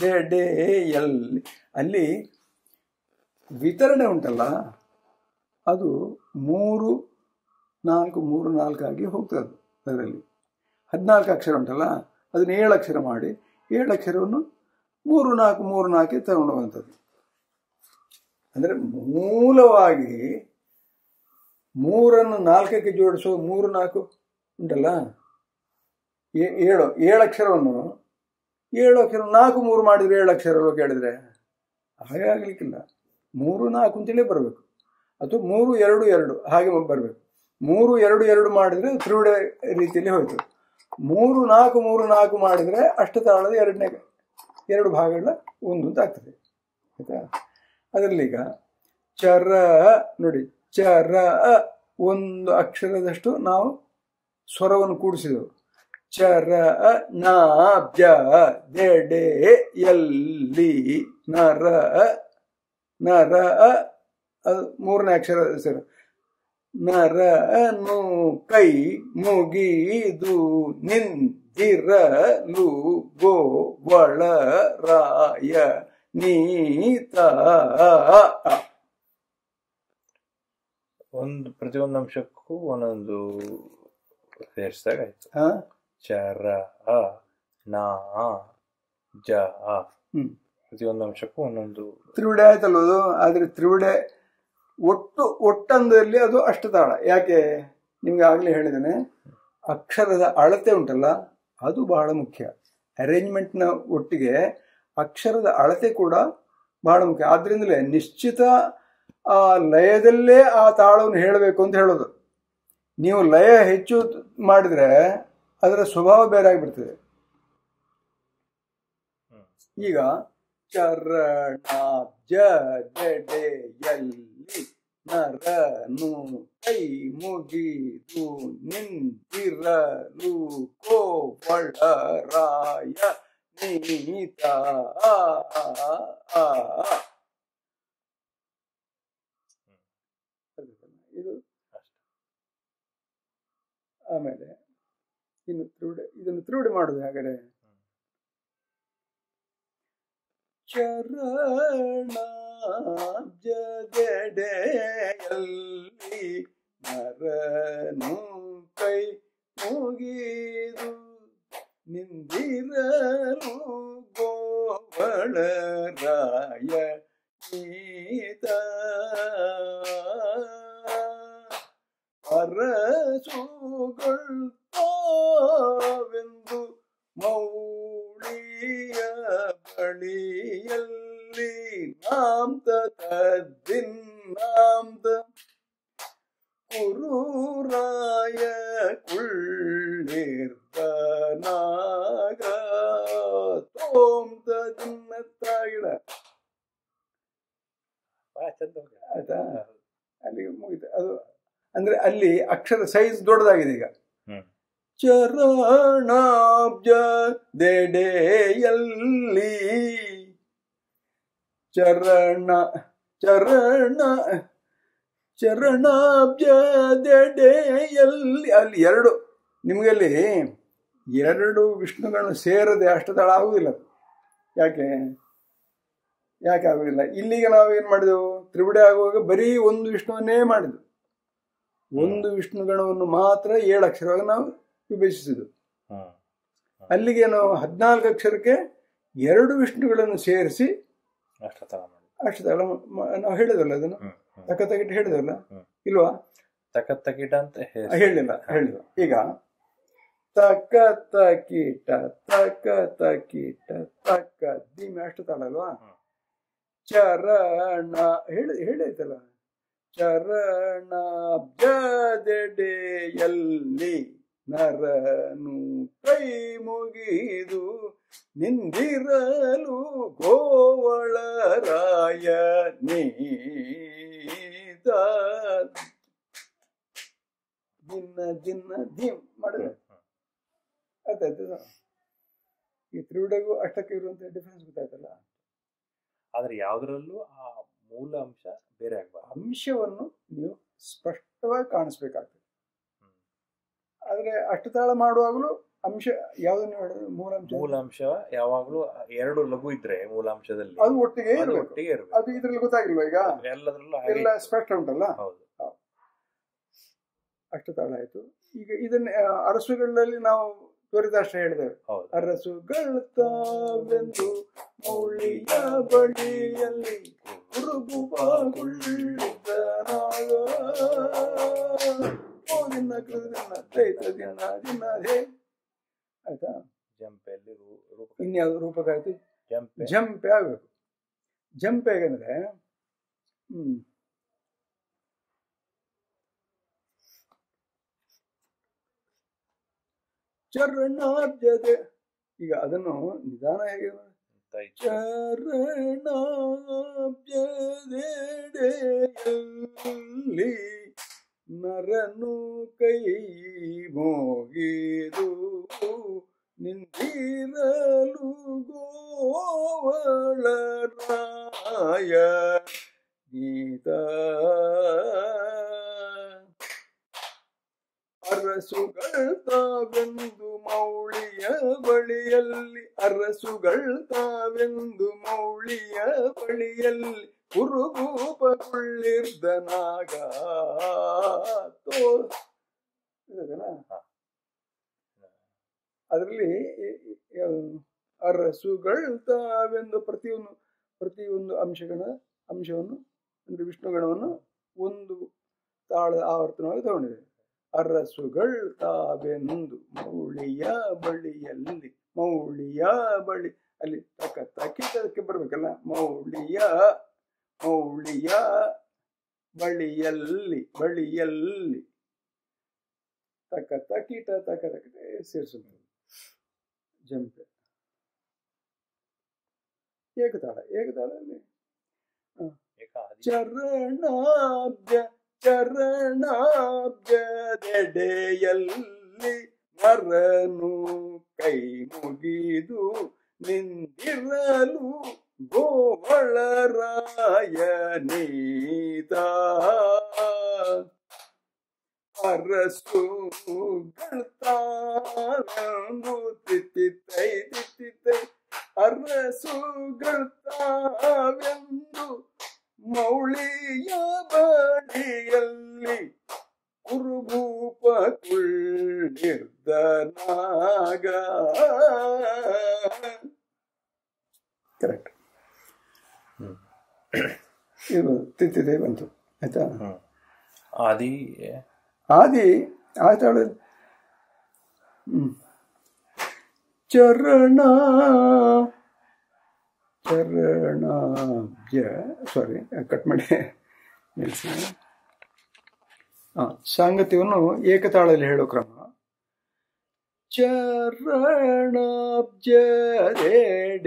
ದೆಡೆಯಲ್ಲಿ ಅಲ್ಲಿ ವಿತರಣೆ ಉಂಟಲ್ಲ, ಅದು ಮೂರು, ನಾಲ್ಕು, ಮೂರು, ನಾಲ್ಕಾಗಿ ಹೋಗ್ತದೆ ಅದು, ಅದರಲ್ಲಿ. ಹದಿನಾಲ್ಕು ಅಕ್ಷರ ಉಂಟಲ್ಲ, ಅದನ್ನ ಏಳು ಅಕ್ಷರ ಮಾಡಿ, ಏಳು ಅಕ್ಷರವನ್ನು ಮೂರು, ನಾಲ್ಕು, ಮೂರು, ನಾಲ್ಕೇ ತಗೊಂಡು ಹೋಗುವಂಥದ್ದು. ಅಂದರೆ ಮೂಲವಾಗಿ ಮೂರನ್ನು ನಾಲ್ಕಕ್ಕೆ ಜೋಡಿಸುವ ಮೂರು ನಾಲ್ಕು ಉಂಟಲ್ಲ? ಏಳು ಏಳು ಅಕ್ಷರವನ್ನು. ಏಳು ಅಕ್ಷರ, ನಾಲ್ಕು ಮೂರು ಮಾಡಿದರೆ ಏಳು ಅಕ್ಷರ ಕೇಳಿದರೆ ಕೇಳಿದ್ರೆ ಹಾಗೆ ಆಗಲಿಕ್ಕಿಲ್ಲ. ಮೂರು, ನಾಲ್ಕು ಅಂತೇಳಿ ಬರಬೇಕು. ಅಥವಾ ಮೂರು, ಎರಡು ಎರಡು, ಹಾಗೆ ಬರಬೇಕು. ಮೂರು, ಎರಡು ಎರಡು ಮಾಡಿದರೆ ತ್ರಿವಿಡ ರೀತಿಯಲ್ಲಿ ಹೋಯಿತು. ಮೂರು, ನಾಲ್ಕು ಮೂರು, ನಾಲ್ಕು ಮಾಡಿದರೆ ಅಷ್ಟು ತಾಳದ ಎರಡನೇ, ಎರಡು ಭಾಗಗಳ ಒಂದು ಅಂತ ಆಗ್ತದೆ. ಆಯ್ತಾ? ಅದರಲ್ಲೀಗ ಚರ, ನೋಡಿ, ಚರ ಒಂದು ಅಕ್ಷರದಷ್ಟು ನಾವು ಸ್ವರವನ್ನು ಕೂಡಿಸಿದೆವು. ಚರ ನಾಬ್ಜ ಎಲ್ಲಿ, ನರ ನರ, ಅದು ಮೂರನೇ ಅಕ್ಷರ ಸರ್. ನರ, ನು, ಕೈ, ಮುಗಿದು ನಿಂದಿರಲು ಗೋವಳರಾಯ ನೀತ. ಒಂದು ಪ್ರತಿಯೊಂದು ಅಂಶಕ್ಕೂ ಒಂದೊಂದು ಸೇರಿಸಿದಾಗ ಆಯ್ತು? ಚರ ನಾ ಜ ಪ್ರತಿಯೊಂದು ಅಂಶಕ್ಕೂ ಒಂದೊಂದು. ತ್ರಿವಿಡೆ ಆಯ್ತಲ್ಲ ಅದು? ಆದ್ರೆ ತ್ರಿವಿಡೆ ಒಟ್ಟು ಒಟ್ಟಂದಲ್ಲಿ ಅದು ಅಷ್ಟತಾಳ ಯಾಕೆ? ನಿಮ್ಗೆ ಆಗ್ಲೇ ಹೇಳಿದ್ದೇನೆ. ಅಕ್ಷರದ ಅಳತೆ ಉಂಟಲ್ಲ ಅದು ಬಹಳ ಮುಖ್ಯ. ಅರೇಂಜ್ಮೆಂಟ್ನ ಒಟ್ಟಿಗೆ ಅಕ್ಷರದ ಅಳತೆ ಕೂಡ ಬಹಳ ಮುಖ್ಯ. ಆದ್ರಿಂದಲೇ ನಿಶ್ಚಿತ, ಆ, ಲಯದಲ್ಲೇ ಆ ತಾಳವನ್ನು ಹೇಳಬೇಕು ಅಂತ ಹೇಳೋದು. ನೀವು ಲಯ ಹೆಚ್ಚು ಮಾಡಿದ್ರೆ ಅದರ ಸ್ವಭಾವ ಬೇರೆ ಆಗಿಬಿಡ್ತದೆ. ಈಗ ಚರಣಾಬ್ಜ ಜಡೆಯಲ್ಲಿ ನರನು ಕೈ ಮುಗಿದು ನಿಂತಿರಲು ಕೋವಳರಾಯ ನೀತ ಇದು ಆಮೇಲೆ ಇನ್ನು ತ್ರಿವಿಡೆ ಇದನ್ನು ತ್ರಿವಿಡೆ ಮಾಡುದು ಹಾಗಾದ್ರೆ ಚರಣಾಬ್ಜದೆಡೆಯಲ್ಲಿ ನರನು ಕೈ ಮುಗಿದು ನಿಂದಿರಲು ಗೋವಳರಾಯ ಈತ ಅರಸುಗೊಳ್ತಾವೆಂದು ಮೌಳಿಯ ಬಳಿಯಲ್ಲಿ ನಾಮ್ತ ತದ್ದಿನ್ನಾಮ್ತ ಕುರೂರಾಯ ಕುಳ್ಳಿರ್ದನಾಗ ತೋಮ್ತ ದಿನ್ನತ್ತಾಗಿಡ ಬಹಳ ಚಂದ. ಆಯ್ತಾ? ಅಲ್ಲಿ ಮುಗಿತು. ಅದು ಅಂದ್ರೆ ಅಲ್ಲಿ ಅಕ್ಷರ ಸೈಜ್ ದೊಡ್ಡದಾಗಿದೆ ಈಗ. ಚರಣಾಬ್ಜ ದೆಡೆಯಲ್ಲಿ. ಚರಣ ಚರಣ ಚರಣಾಬ್ಜ ದೆಡೆಯಲ್ಲಿ. ಅಲ್ಲಿ ಎರಡು. ನಿಮಗೆ ಅಲ್ಲಿ ಎರಡು ವಿಷ್ಣುಗಳನ್ನು ಸೇರದೆ ಅಷ್ಟದಳ ಆಗುವುದಿಲ್ಲ. ಯಾಕೆ? ಯಾಕೆ ಆಗುವುದಿಲ್ಲ? ಇಲ್ಲಿಗೆ ನಾವು ಏನು ಮಾಡಿದೆವು? ತ್ರಿವಿಡೆ ಆಗುವಾಗ ಬರೀ ಒಂದು ವಿಷ್ಣುವನ್ನೇ ಮಾಡಿದ್ವು. ಒಂದು ವಿಷ್ಣು ಗಣವನ್ನು ಮಾತ್ರ ಏಳು ಅಕ್ಷರವಾಗಿ ನಾವು ವಿಭಜಿಸಿದ್ವು. ಅಲ್ಲಿಗೆ ನಾವು ಹದಿನಾಲ್ಕು ಅಕ್ಷರಕ್ಕೆ ಎರಡು ವಿಷ್ಣುಗಳನ್ನು ಸೇರಿಸಿ ಅಷ್ಟದಳ ನಾವು ಹೇಳಿದಲ್ಲ ಅದನ್ನು? ತಕ್ಕ ತಗಿಟ್ಟು ಹೇಳಿದಲ್ಲ ಇಲ್ವಾ? ತಕ್ಕ ತಗಿಟ ಅಂತ ಹೇಳಿ ಹೇಳಿಲ್ಲ ಹೇಳಿಲ್ಲ. ಈಗ ತಕ್ಕ ತಕೀಟ ತಕ್ಕ ತಕೀಟ ತಕ್ಕ ಧೀಮೆ ಅಷ್ಟು ತಾಳಲ್ವಾ. ಚರಣ. ಹೇಳಿ ಹೇಳೈತಲ್ಲ. ಚರಣಾಬ್ಜದೆಡೆಯಲ್ಲಿ ನರನು ಕೈ ಮುಗಿದು ನಿಂದಿರಲು ಗೋವಳರಾಯ ರಾಯ ದಿನ ದಿನ ದಿಮ್ ಮಾಡಿದ್ರೆ ಆಯ್ತಾಯ್ತು ಈ ತ್ರಿವಿಡಗೂ ಅಷ್ಟಕ್ಕೆ ಇರುವಂತ ಡಿಫ್ರೆನ್ಸ್ ಗೊತ್ತಾಯ್ತಲ್ಲ? ಆದ್ರೆ ಯಾವುದರಲ್ಲೂ ಆ ಮೂಲ ಅಂಶ ಬೇರೆ ಆಗ್ಬಾರ್ದು. ಅಂಶವನ್ನು ನೀವು ಸ್ಪಷ್ಟವಾಗಿ ಕಾಣಿಸ್ಬೇಕಾಗ್ತದೆ. ಆದರೆ ಅಷ್ಟು ತಾಳ ಮಾಡುವಾಗಲೂ ಅಂಶ ಯಾವ್ದನ್ನ ಮೂಲಾಂಶ ಮೂಲಾಂಶ ಯಾವಾಗಲೂ ಎರಡು ಲಘು ಇದ್ರೆ ಮೂಲಾಂಶದಲ್ಲಿ ಅದು ಒಟ್ಟಿಗೆ ಒಟ್ಟಿಗೆ ಅದು ಇದ್ರಲ್ಲಿ ಗೊತ್ತಾಗಿಲ್ವ ಈಗ? ಎಲ್ಲದರಲ್ಲೂ ಎಲ್ಲ ಸ್ಪಷ್ಟ ಉಂಟಲ್ಲ? ಹೌದು. ಅಷ್ಟತಾಳ ಆಯ್ತು. ಈಗ ಇದನ್ನ ಅರಸುಗಳಲ್ಲಿ ನಾವು ತ್ವರಿತಾಷ್ಟ ಹೇಳಿದೆ ಹೌದು. ಅರಸುಗಳ ತಾವೆಂದು ಮೌಳಿಯ ಬಳಿಯಲ್ಲಿ ಹುಡುಗುಬಾಗುಳ್ಳಿದ್ದ ನಾಗ ಓ ದಿನ ಕೃದಿನ ದೈತ ದಿನ ದಿನ ಹೇ. ಆಯ್ತಾ? ಜಂಪೆಯಲ್ಲಿ ರೂ- ರೂಪ ಇನ್ಯಾವುದು ರೂಪಕ್ಕಾಯ್ತು ಜಂಪೆ. ಜಂಪೆ ಆಗಬೇಕು. ಜಂಪ್ ಹೇಗಂದ್ರೆ ಹ್ಮ್. ಚರಣಾಬ್ಜದೆ ಈಗ ಅದನ್ನು ನಿಧಾನ ಹೇಗೆ ಚರಣಾಬ್ಜದೆಡೆಯಲ್ಲಿ ನರನು ಕೈ ಮೋಗಿದು ನಿಂದಿರಲು ಗೋವಳರಾಯ ಗೀತ. ಅರಸುಗಳ ತಾವೆಂದು ಮೌಳಿಯ ಬಳಿಯಲ್ಲಿ ಅರಸುಗಳು ತಾವೆಂದು ಮೌಳಿಯ ಬಳಿಯಲ್ಲಿ ಇದೆಯಲ್ಲ? ಅದರಲ್ಲಿ ಅರಸುಗಳು ತಾವೆಂದು ಪ್ರತಿಯೊಂದು ಪ್ರತಿಯೊಂದು ಅಂಶಗಳ ಅಂಶವನ್ನು ಅಂದ್ರೆ ವಿಷ್ಣುಗಣವನ್ನು ಒಂದು ತಾಳ ಆವರ್ತನವಾಗಿ ತಗೊಂಡಿದೆ. ಅರಸುಗಳ ತಾವೆಂದು ಮೌಳಿಯ ಬಳಿಯಲ್ಲಿ ಮೌಳಿಯ ಬಳಿ ಅಲ್ಲಿ ತಕ್ಕ ತಕ್ಕಿದ್ದಕ್ಕೆ ಬರ್ಬೇಕಲ್ಲ ಮೌಳಿಯ ಮೌಳಿಯ ಬಳಿಯಲ್ಲಿ ಬಳಿಯಲ್ಲಿ ತಕ್ಕ ತಕೀಟ ತಕ್ಕ ತಕಿಟ ಸೇರಿಸಬಹುದು ಜಂಪೆ. ಏಕತಾಳ ಏಕತಾಳಲ್ಲಿ ಏಕಾದಿ ಚರಣಾಬ್ಜ ಚರಣಾಬ್ಜದೆಡೆಯಲ್ಲಿ ಮರನು ಕೈ ಮುಗಿದು ನಿಂದಿರಲು ಗೋವಳರಾಯ ನೀತ ಅರಸುಗಳ್ತಾವೆಂದು ತಿತ್ತಿತ್ತೈ ತಿತ್ತಿತ್ತೈ ಅರಸುಗಳ್ತಾವೆಂದು ಮೌಳಿಯ ಬಳಿಯಲ್ಲಿ ಕುರುಭೂಪ ನಿರ್ಧನಾಗ ನಾಗ ಕರೆಕ್ಟ್. ಇದು ತಿತ್ತಿದೆ ಬಂತು ಆಯ್ತಾ? ಆದಿ. ಆದಿ ಆಯ್ತಾಳು ಹ್ಮ್. ಚರಣ ಚರಣಾಬ್ಜ ಸಾರಿ ಕಟ್ ಮಾಡಿ ನಿಲ್ಲಿಸಿ ಹಾಂ ಸಾಂಗತ್ಯವನ್ನು ಏಕತಾಳದಲ್ಲಿ ಹೇಳೋ ಕ್ರಮ.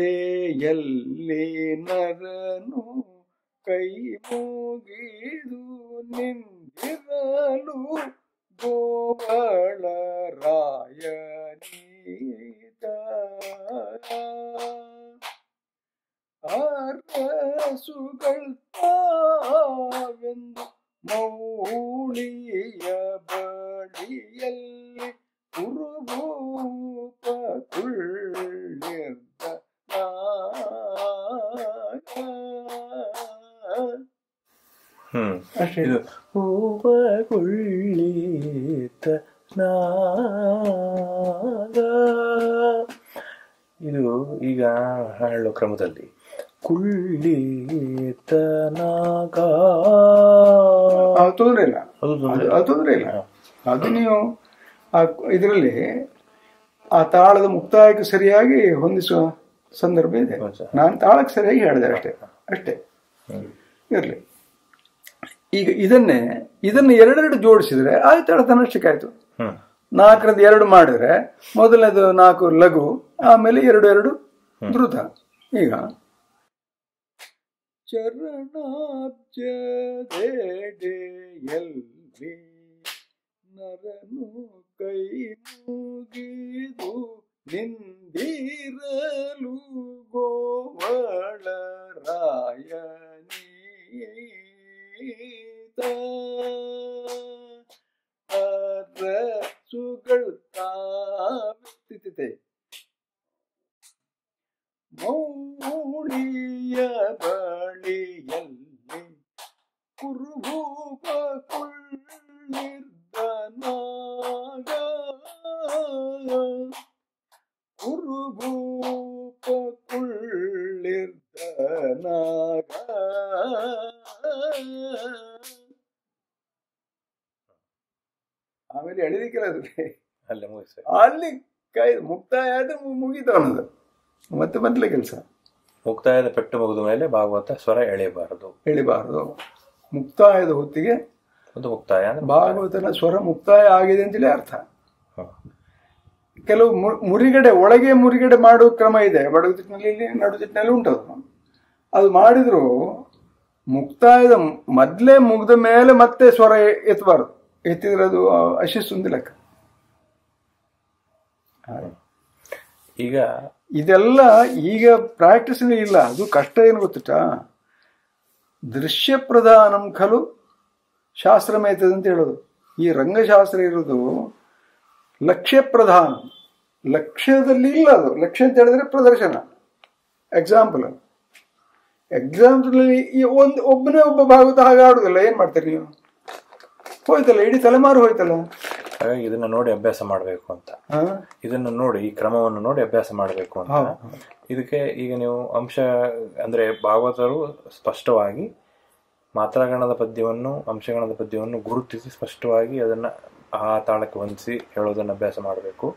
ಚರಣಾಬ್ಜದೆಡೆಯಲ್ಲಿ ನರನು ಕೈ ಮುಗಿದು ನಿಂದಿರಲು ಗೋವಳ ರಾಯನೀತ ಅರಸುಗಳ ತಾವೆಂದು ಮೌಳಿಯ ಬಳಿಯಲ್ಲಿ ಕುರುಭೂಪ ಕುಳ್ಳಿರ್ದ ನಾಗ. ಹ್ಮ್ ಅಷ್ಟೇ ಇದು ಹೂವಗುಳ್ಳಿತ ನಾಗ ಇದು ಈಗ ಹೇಳೋ ಕ್ರಮದಲ್ಲಿ ಕುಳ್ಳಿತ ನಾಗ ಅದು ತೊಂದರೆ ಇಲ್ಲ. ಅದು ತೊಂದರೆ ಇಲ್ಲ. ಅದು ನೀವು ಇದರಲ್ಲಿ ಆ ತಾಳದ ಮುಕ್ತಾಯಕ್ಕೆ ಸರಿಯಾಗಿ ಹೊಂದಿಸುವ ಸಂದರ್ಭ ಇದೆ. ನಾನು ತಾಳಕ್ಕೆ ಸರಿಯಾಗಿ ಹೇಳಿದೆ ಅಷ್ಟೇ ಅಷ್ಟೇ. ಇರಲಿ. ಈಗ ಇದನ್ನೇ ಇದನ್ನು ಎರಡೆರಡು ಜೋಡಿಸಿದ್ರೆ ಆಯ್ತು ಅಷ್ಟಕ್ಕಾಯ್ತು ನಾಲ್ಕರದ್ದು ನಾಲ್ಕರಿಂದ ಎರಡು ಮಾಡಿದ್ರೆ ಮೊದಲನೇದು ನಾಲ್ಕು ಲಘು ಆಮೇಲೆ ಎರಡು ಎರಡು ದ್ರುತ. ಈಗ ಚರಣಾಬ್ಜದೆಡೆಯಲ್ಲಿ ನರನು ಕೈ ಮುಗಿದು ನಿಂದಿರಲು ಗೋವಳ ಅರಸುಗಳು ತಾವಿತ್ತಿತೆ ಮೌಳಿಯ ಬಳಿಯಲ್ಲಿ ಕುರುಭೂಪ ಕುಳ್ಳಿರ್ದ ನಾಗ ಕುರುಭೂಪ ಕುಳ್ಳಿರ್ದ ನಾಗ ಆಮೇಲೆ ಎಳಿಲಿಕ್ಕಿಲ್ಲ ಅದು ಅಲ್ಲೇ ಮುಗಿಸಿ ಅಲ್ಲಿ ಕೈ ಮುಕ್ತಾಯ ಆದ್ರೆ ಮು- ಮುಗೀತು ಅನ್ನೋದು ಮತ್ತೆ ಮೊದಲೇ ಕೆಲಸ. ಮುಕ್ತಾಯದ ಪೆಟ್ಟು ಮುಗಿದ ಮೇಲೆ ಭಾಗವತ ಸ್ವರ ಎಳೆಯಬಾರದು ಎಳಿಬಾರದು. ಮುಕ್ತಾಯದ ಹೊತ್ತಿಗೆ ಒಂದು ಮುಕ್ತಾಯ ಅಂದ್ರೆ ಭಾಗವತನ ಸ್ವರ ಮುಕ್ತಾಯ ಆಗಿದೆ ಅಂತೇಳಿ ಅರ್ಥ. ಕೆಲವು ಮುರಿಗಡೆ ಒಳಗೆ ಮುರಿಗಡೆ ಮಾಡುವ ಕ್ರಮ ಇದೆ. ಬಡಗುತಿಟ್ಟಿನಲ್ಲಿ ನಡುತಿಟ್ಟಿನಲ್ಲಿ ಉಂಟದು. ಅದು ಮಾಡಿದ್ರು ಮುಕ್ತಾಯದ ಮೊದಲೇ ಮುಗ್ದ ಮೇಲೆ ಮತ್ತೆ ಸ್ವರ ಎತ್ತಬಾರ್ದು ಎತ್ತಿದ್ರೆ ಅದು ಅಶಿಸ್ತು ಲೆಕ್ಕ. ಈಗ ಇದೆಲ್ಲ ಈಗ ಪ್ರಾಕ್ಟೀಸ್ನೇ ಇಲ್ಲ. ಅದು ಕಷ್ಟ ಏನು ಗೊತ್ತಿಟ್ಟ ದೃಶ್ಯ ಪ್ರಧಾನಂ ಖಲು ಶಾಸ್ತ್ರಮೇತದ ಅಂತ ಹೇಳೋದು. ಈ ರಂಗಶಾಸ್ತ್ರ ಇರೋದು ಲಕ್ಷ್ಯ ಪ್ರಧಾನ. ಲಕ್ಷ್ಯದಲ್ಲಿ ಇಲ್ಲ ಅದು. ಲಕ್ಷ್ಯ ಅಂತ ಹೇಳಿದ್ರೆ ಪ್ರದರ್ಶನ. ಎಕ್ಸಾಂಪಲ್ ಎಕ್ಸಾಂಪಲ್ ಈ ಒಂದು ಒಬ್ಬನೇ ಒಬ್ಬ ಭಾಗವತ ಹಾಗೆ ಆಡುದಿಲ್ಲ, ಏನ್ ಮಾಡ್ತೀರಿ ನೀವು? ಹೋಯ್ತಲ್ಲ, ಇಡೀ ತಲೆಮಾರು ಹೋಯ್ತಲ್ಲ? ಹಾಗಾಗಿ ಇದನ್ನ ನೋಡಿ ಅಭ್ಯಾಸ ಮಾಡಬೇಕು ಅಂತ. ಇದನ್ನ ನೋಡಿ ಈ ಕ್ರಮವನ್ನು ನೋಡಿ ಅಭ್ಯಾಸ ಮಾಡಬೇಕು ಅಂತ. ಇದಕ್ಕೆ ಈಗ ನೀವು ಅಂಶ ಅಂದ್ರೆ ಭಾಗವತರು ಸ್ಪಷ್ಟವಾಗಿ ಮಾತ್ರಾಗಣದ ಪದ್ಯವನ್ನು ಅಂಶಗಣದ ಪದ್ಯವನ್ನು ಗುರುತಿಸಿ ಸ್ಪಷ್ಟವಾಗಿ ಅದನ್ನ ಆ ತಾಳಕ್ಕೆ ಹೊಂದಿಸಿ ಹೇಳೋದನ್ನ ಅಭ್ಯಾಸ ಮಾಡಬೇಕು.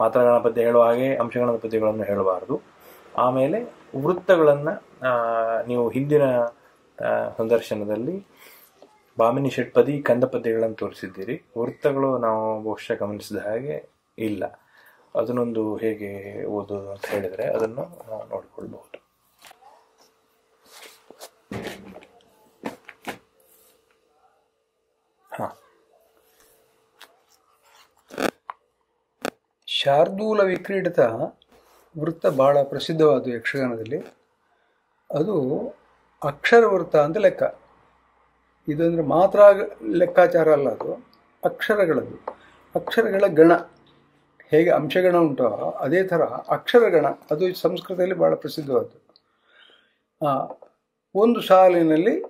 ಮಾತ್ರಗಣ ಪದ್ಯ ಹೇಳುವ ಹಾಗೆ ಅಂಶಗಣದ ಪದ್ಯಗಳನ್ನು ಹೇಳಬಾರದು. ಆಮೇಲೆ ವೃತ್ತಗಳನ್ನ ನೀವು ಹಿಂದಿನ ಸಂದರ್ಶನದಲ್ಲಿ ಬಾಮಿನಿ ಷಟ್ಪದಿ ಕಂದ ಪದ್ಯಗಳನ್ನು ತೋರಿಸಿದ್ದೀರಿ. ವೃತ್ತಗಳು ನಾವು ಬಹುಶಃ ಗಮನಿಸಿದ ಹಾಗೆ ಇಲ್ಲ. ಅದನ್ನೊಂದು ಹೇಗೆ ಓದೋದು ಅಂತ ಹೇಳಿದರೆ ಅದನ್ನು ನಾವು ನೋಡಿಕೊಳ್ಬಹುದು. ಹಾ. ಶಾರ್ದೂಲ ವಿಕ್ರೀಡಿತ ವೃತ್ತ ಬಹಳ ಪ್ರಸಿದ್ಧವಾದ ಯಕ್ಷಗಾನದಲ್ಲಿ. ಅದು ಅಕ್ಷರ ವೃತ್ತ ಅಂತ ಲೆಕ್ಕ. ಇದಂದ್ರೆ ಮಾತ್ರ ಲೆಕ್ಕಾಚಾರ ಅಲ್ಲ ಅದು. ಅಕ್ಷರಗಳದ್ದು. ಅಕ್ಷರಗಳ ಗಣ. ಹೇಗೆ ಅಂಶಗಣ ಉಂಟೋ, ಅದೇ ಥರ ಅಕ್ಷರಗಣ. ಅದು ಸಂಸ್ಕೃತದಲ್ಲಿ ಬಹಳ ಪ್ರಸಿದ್ಧವಾದ್ದು. ಒಂದು ಸಾಲಿನಲ್ಲಿ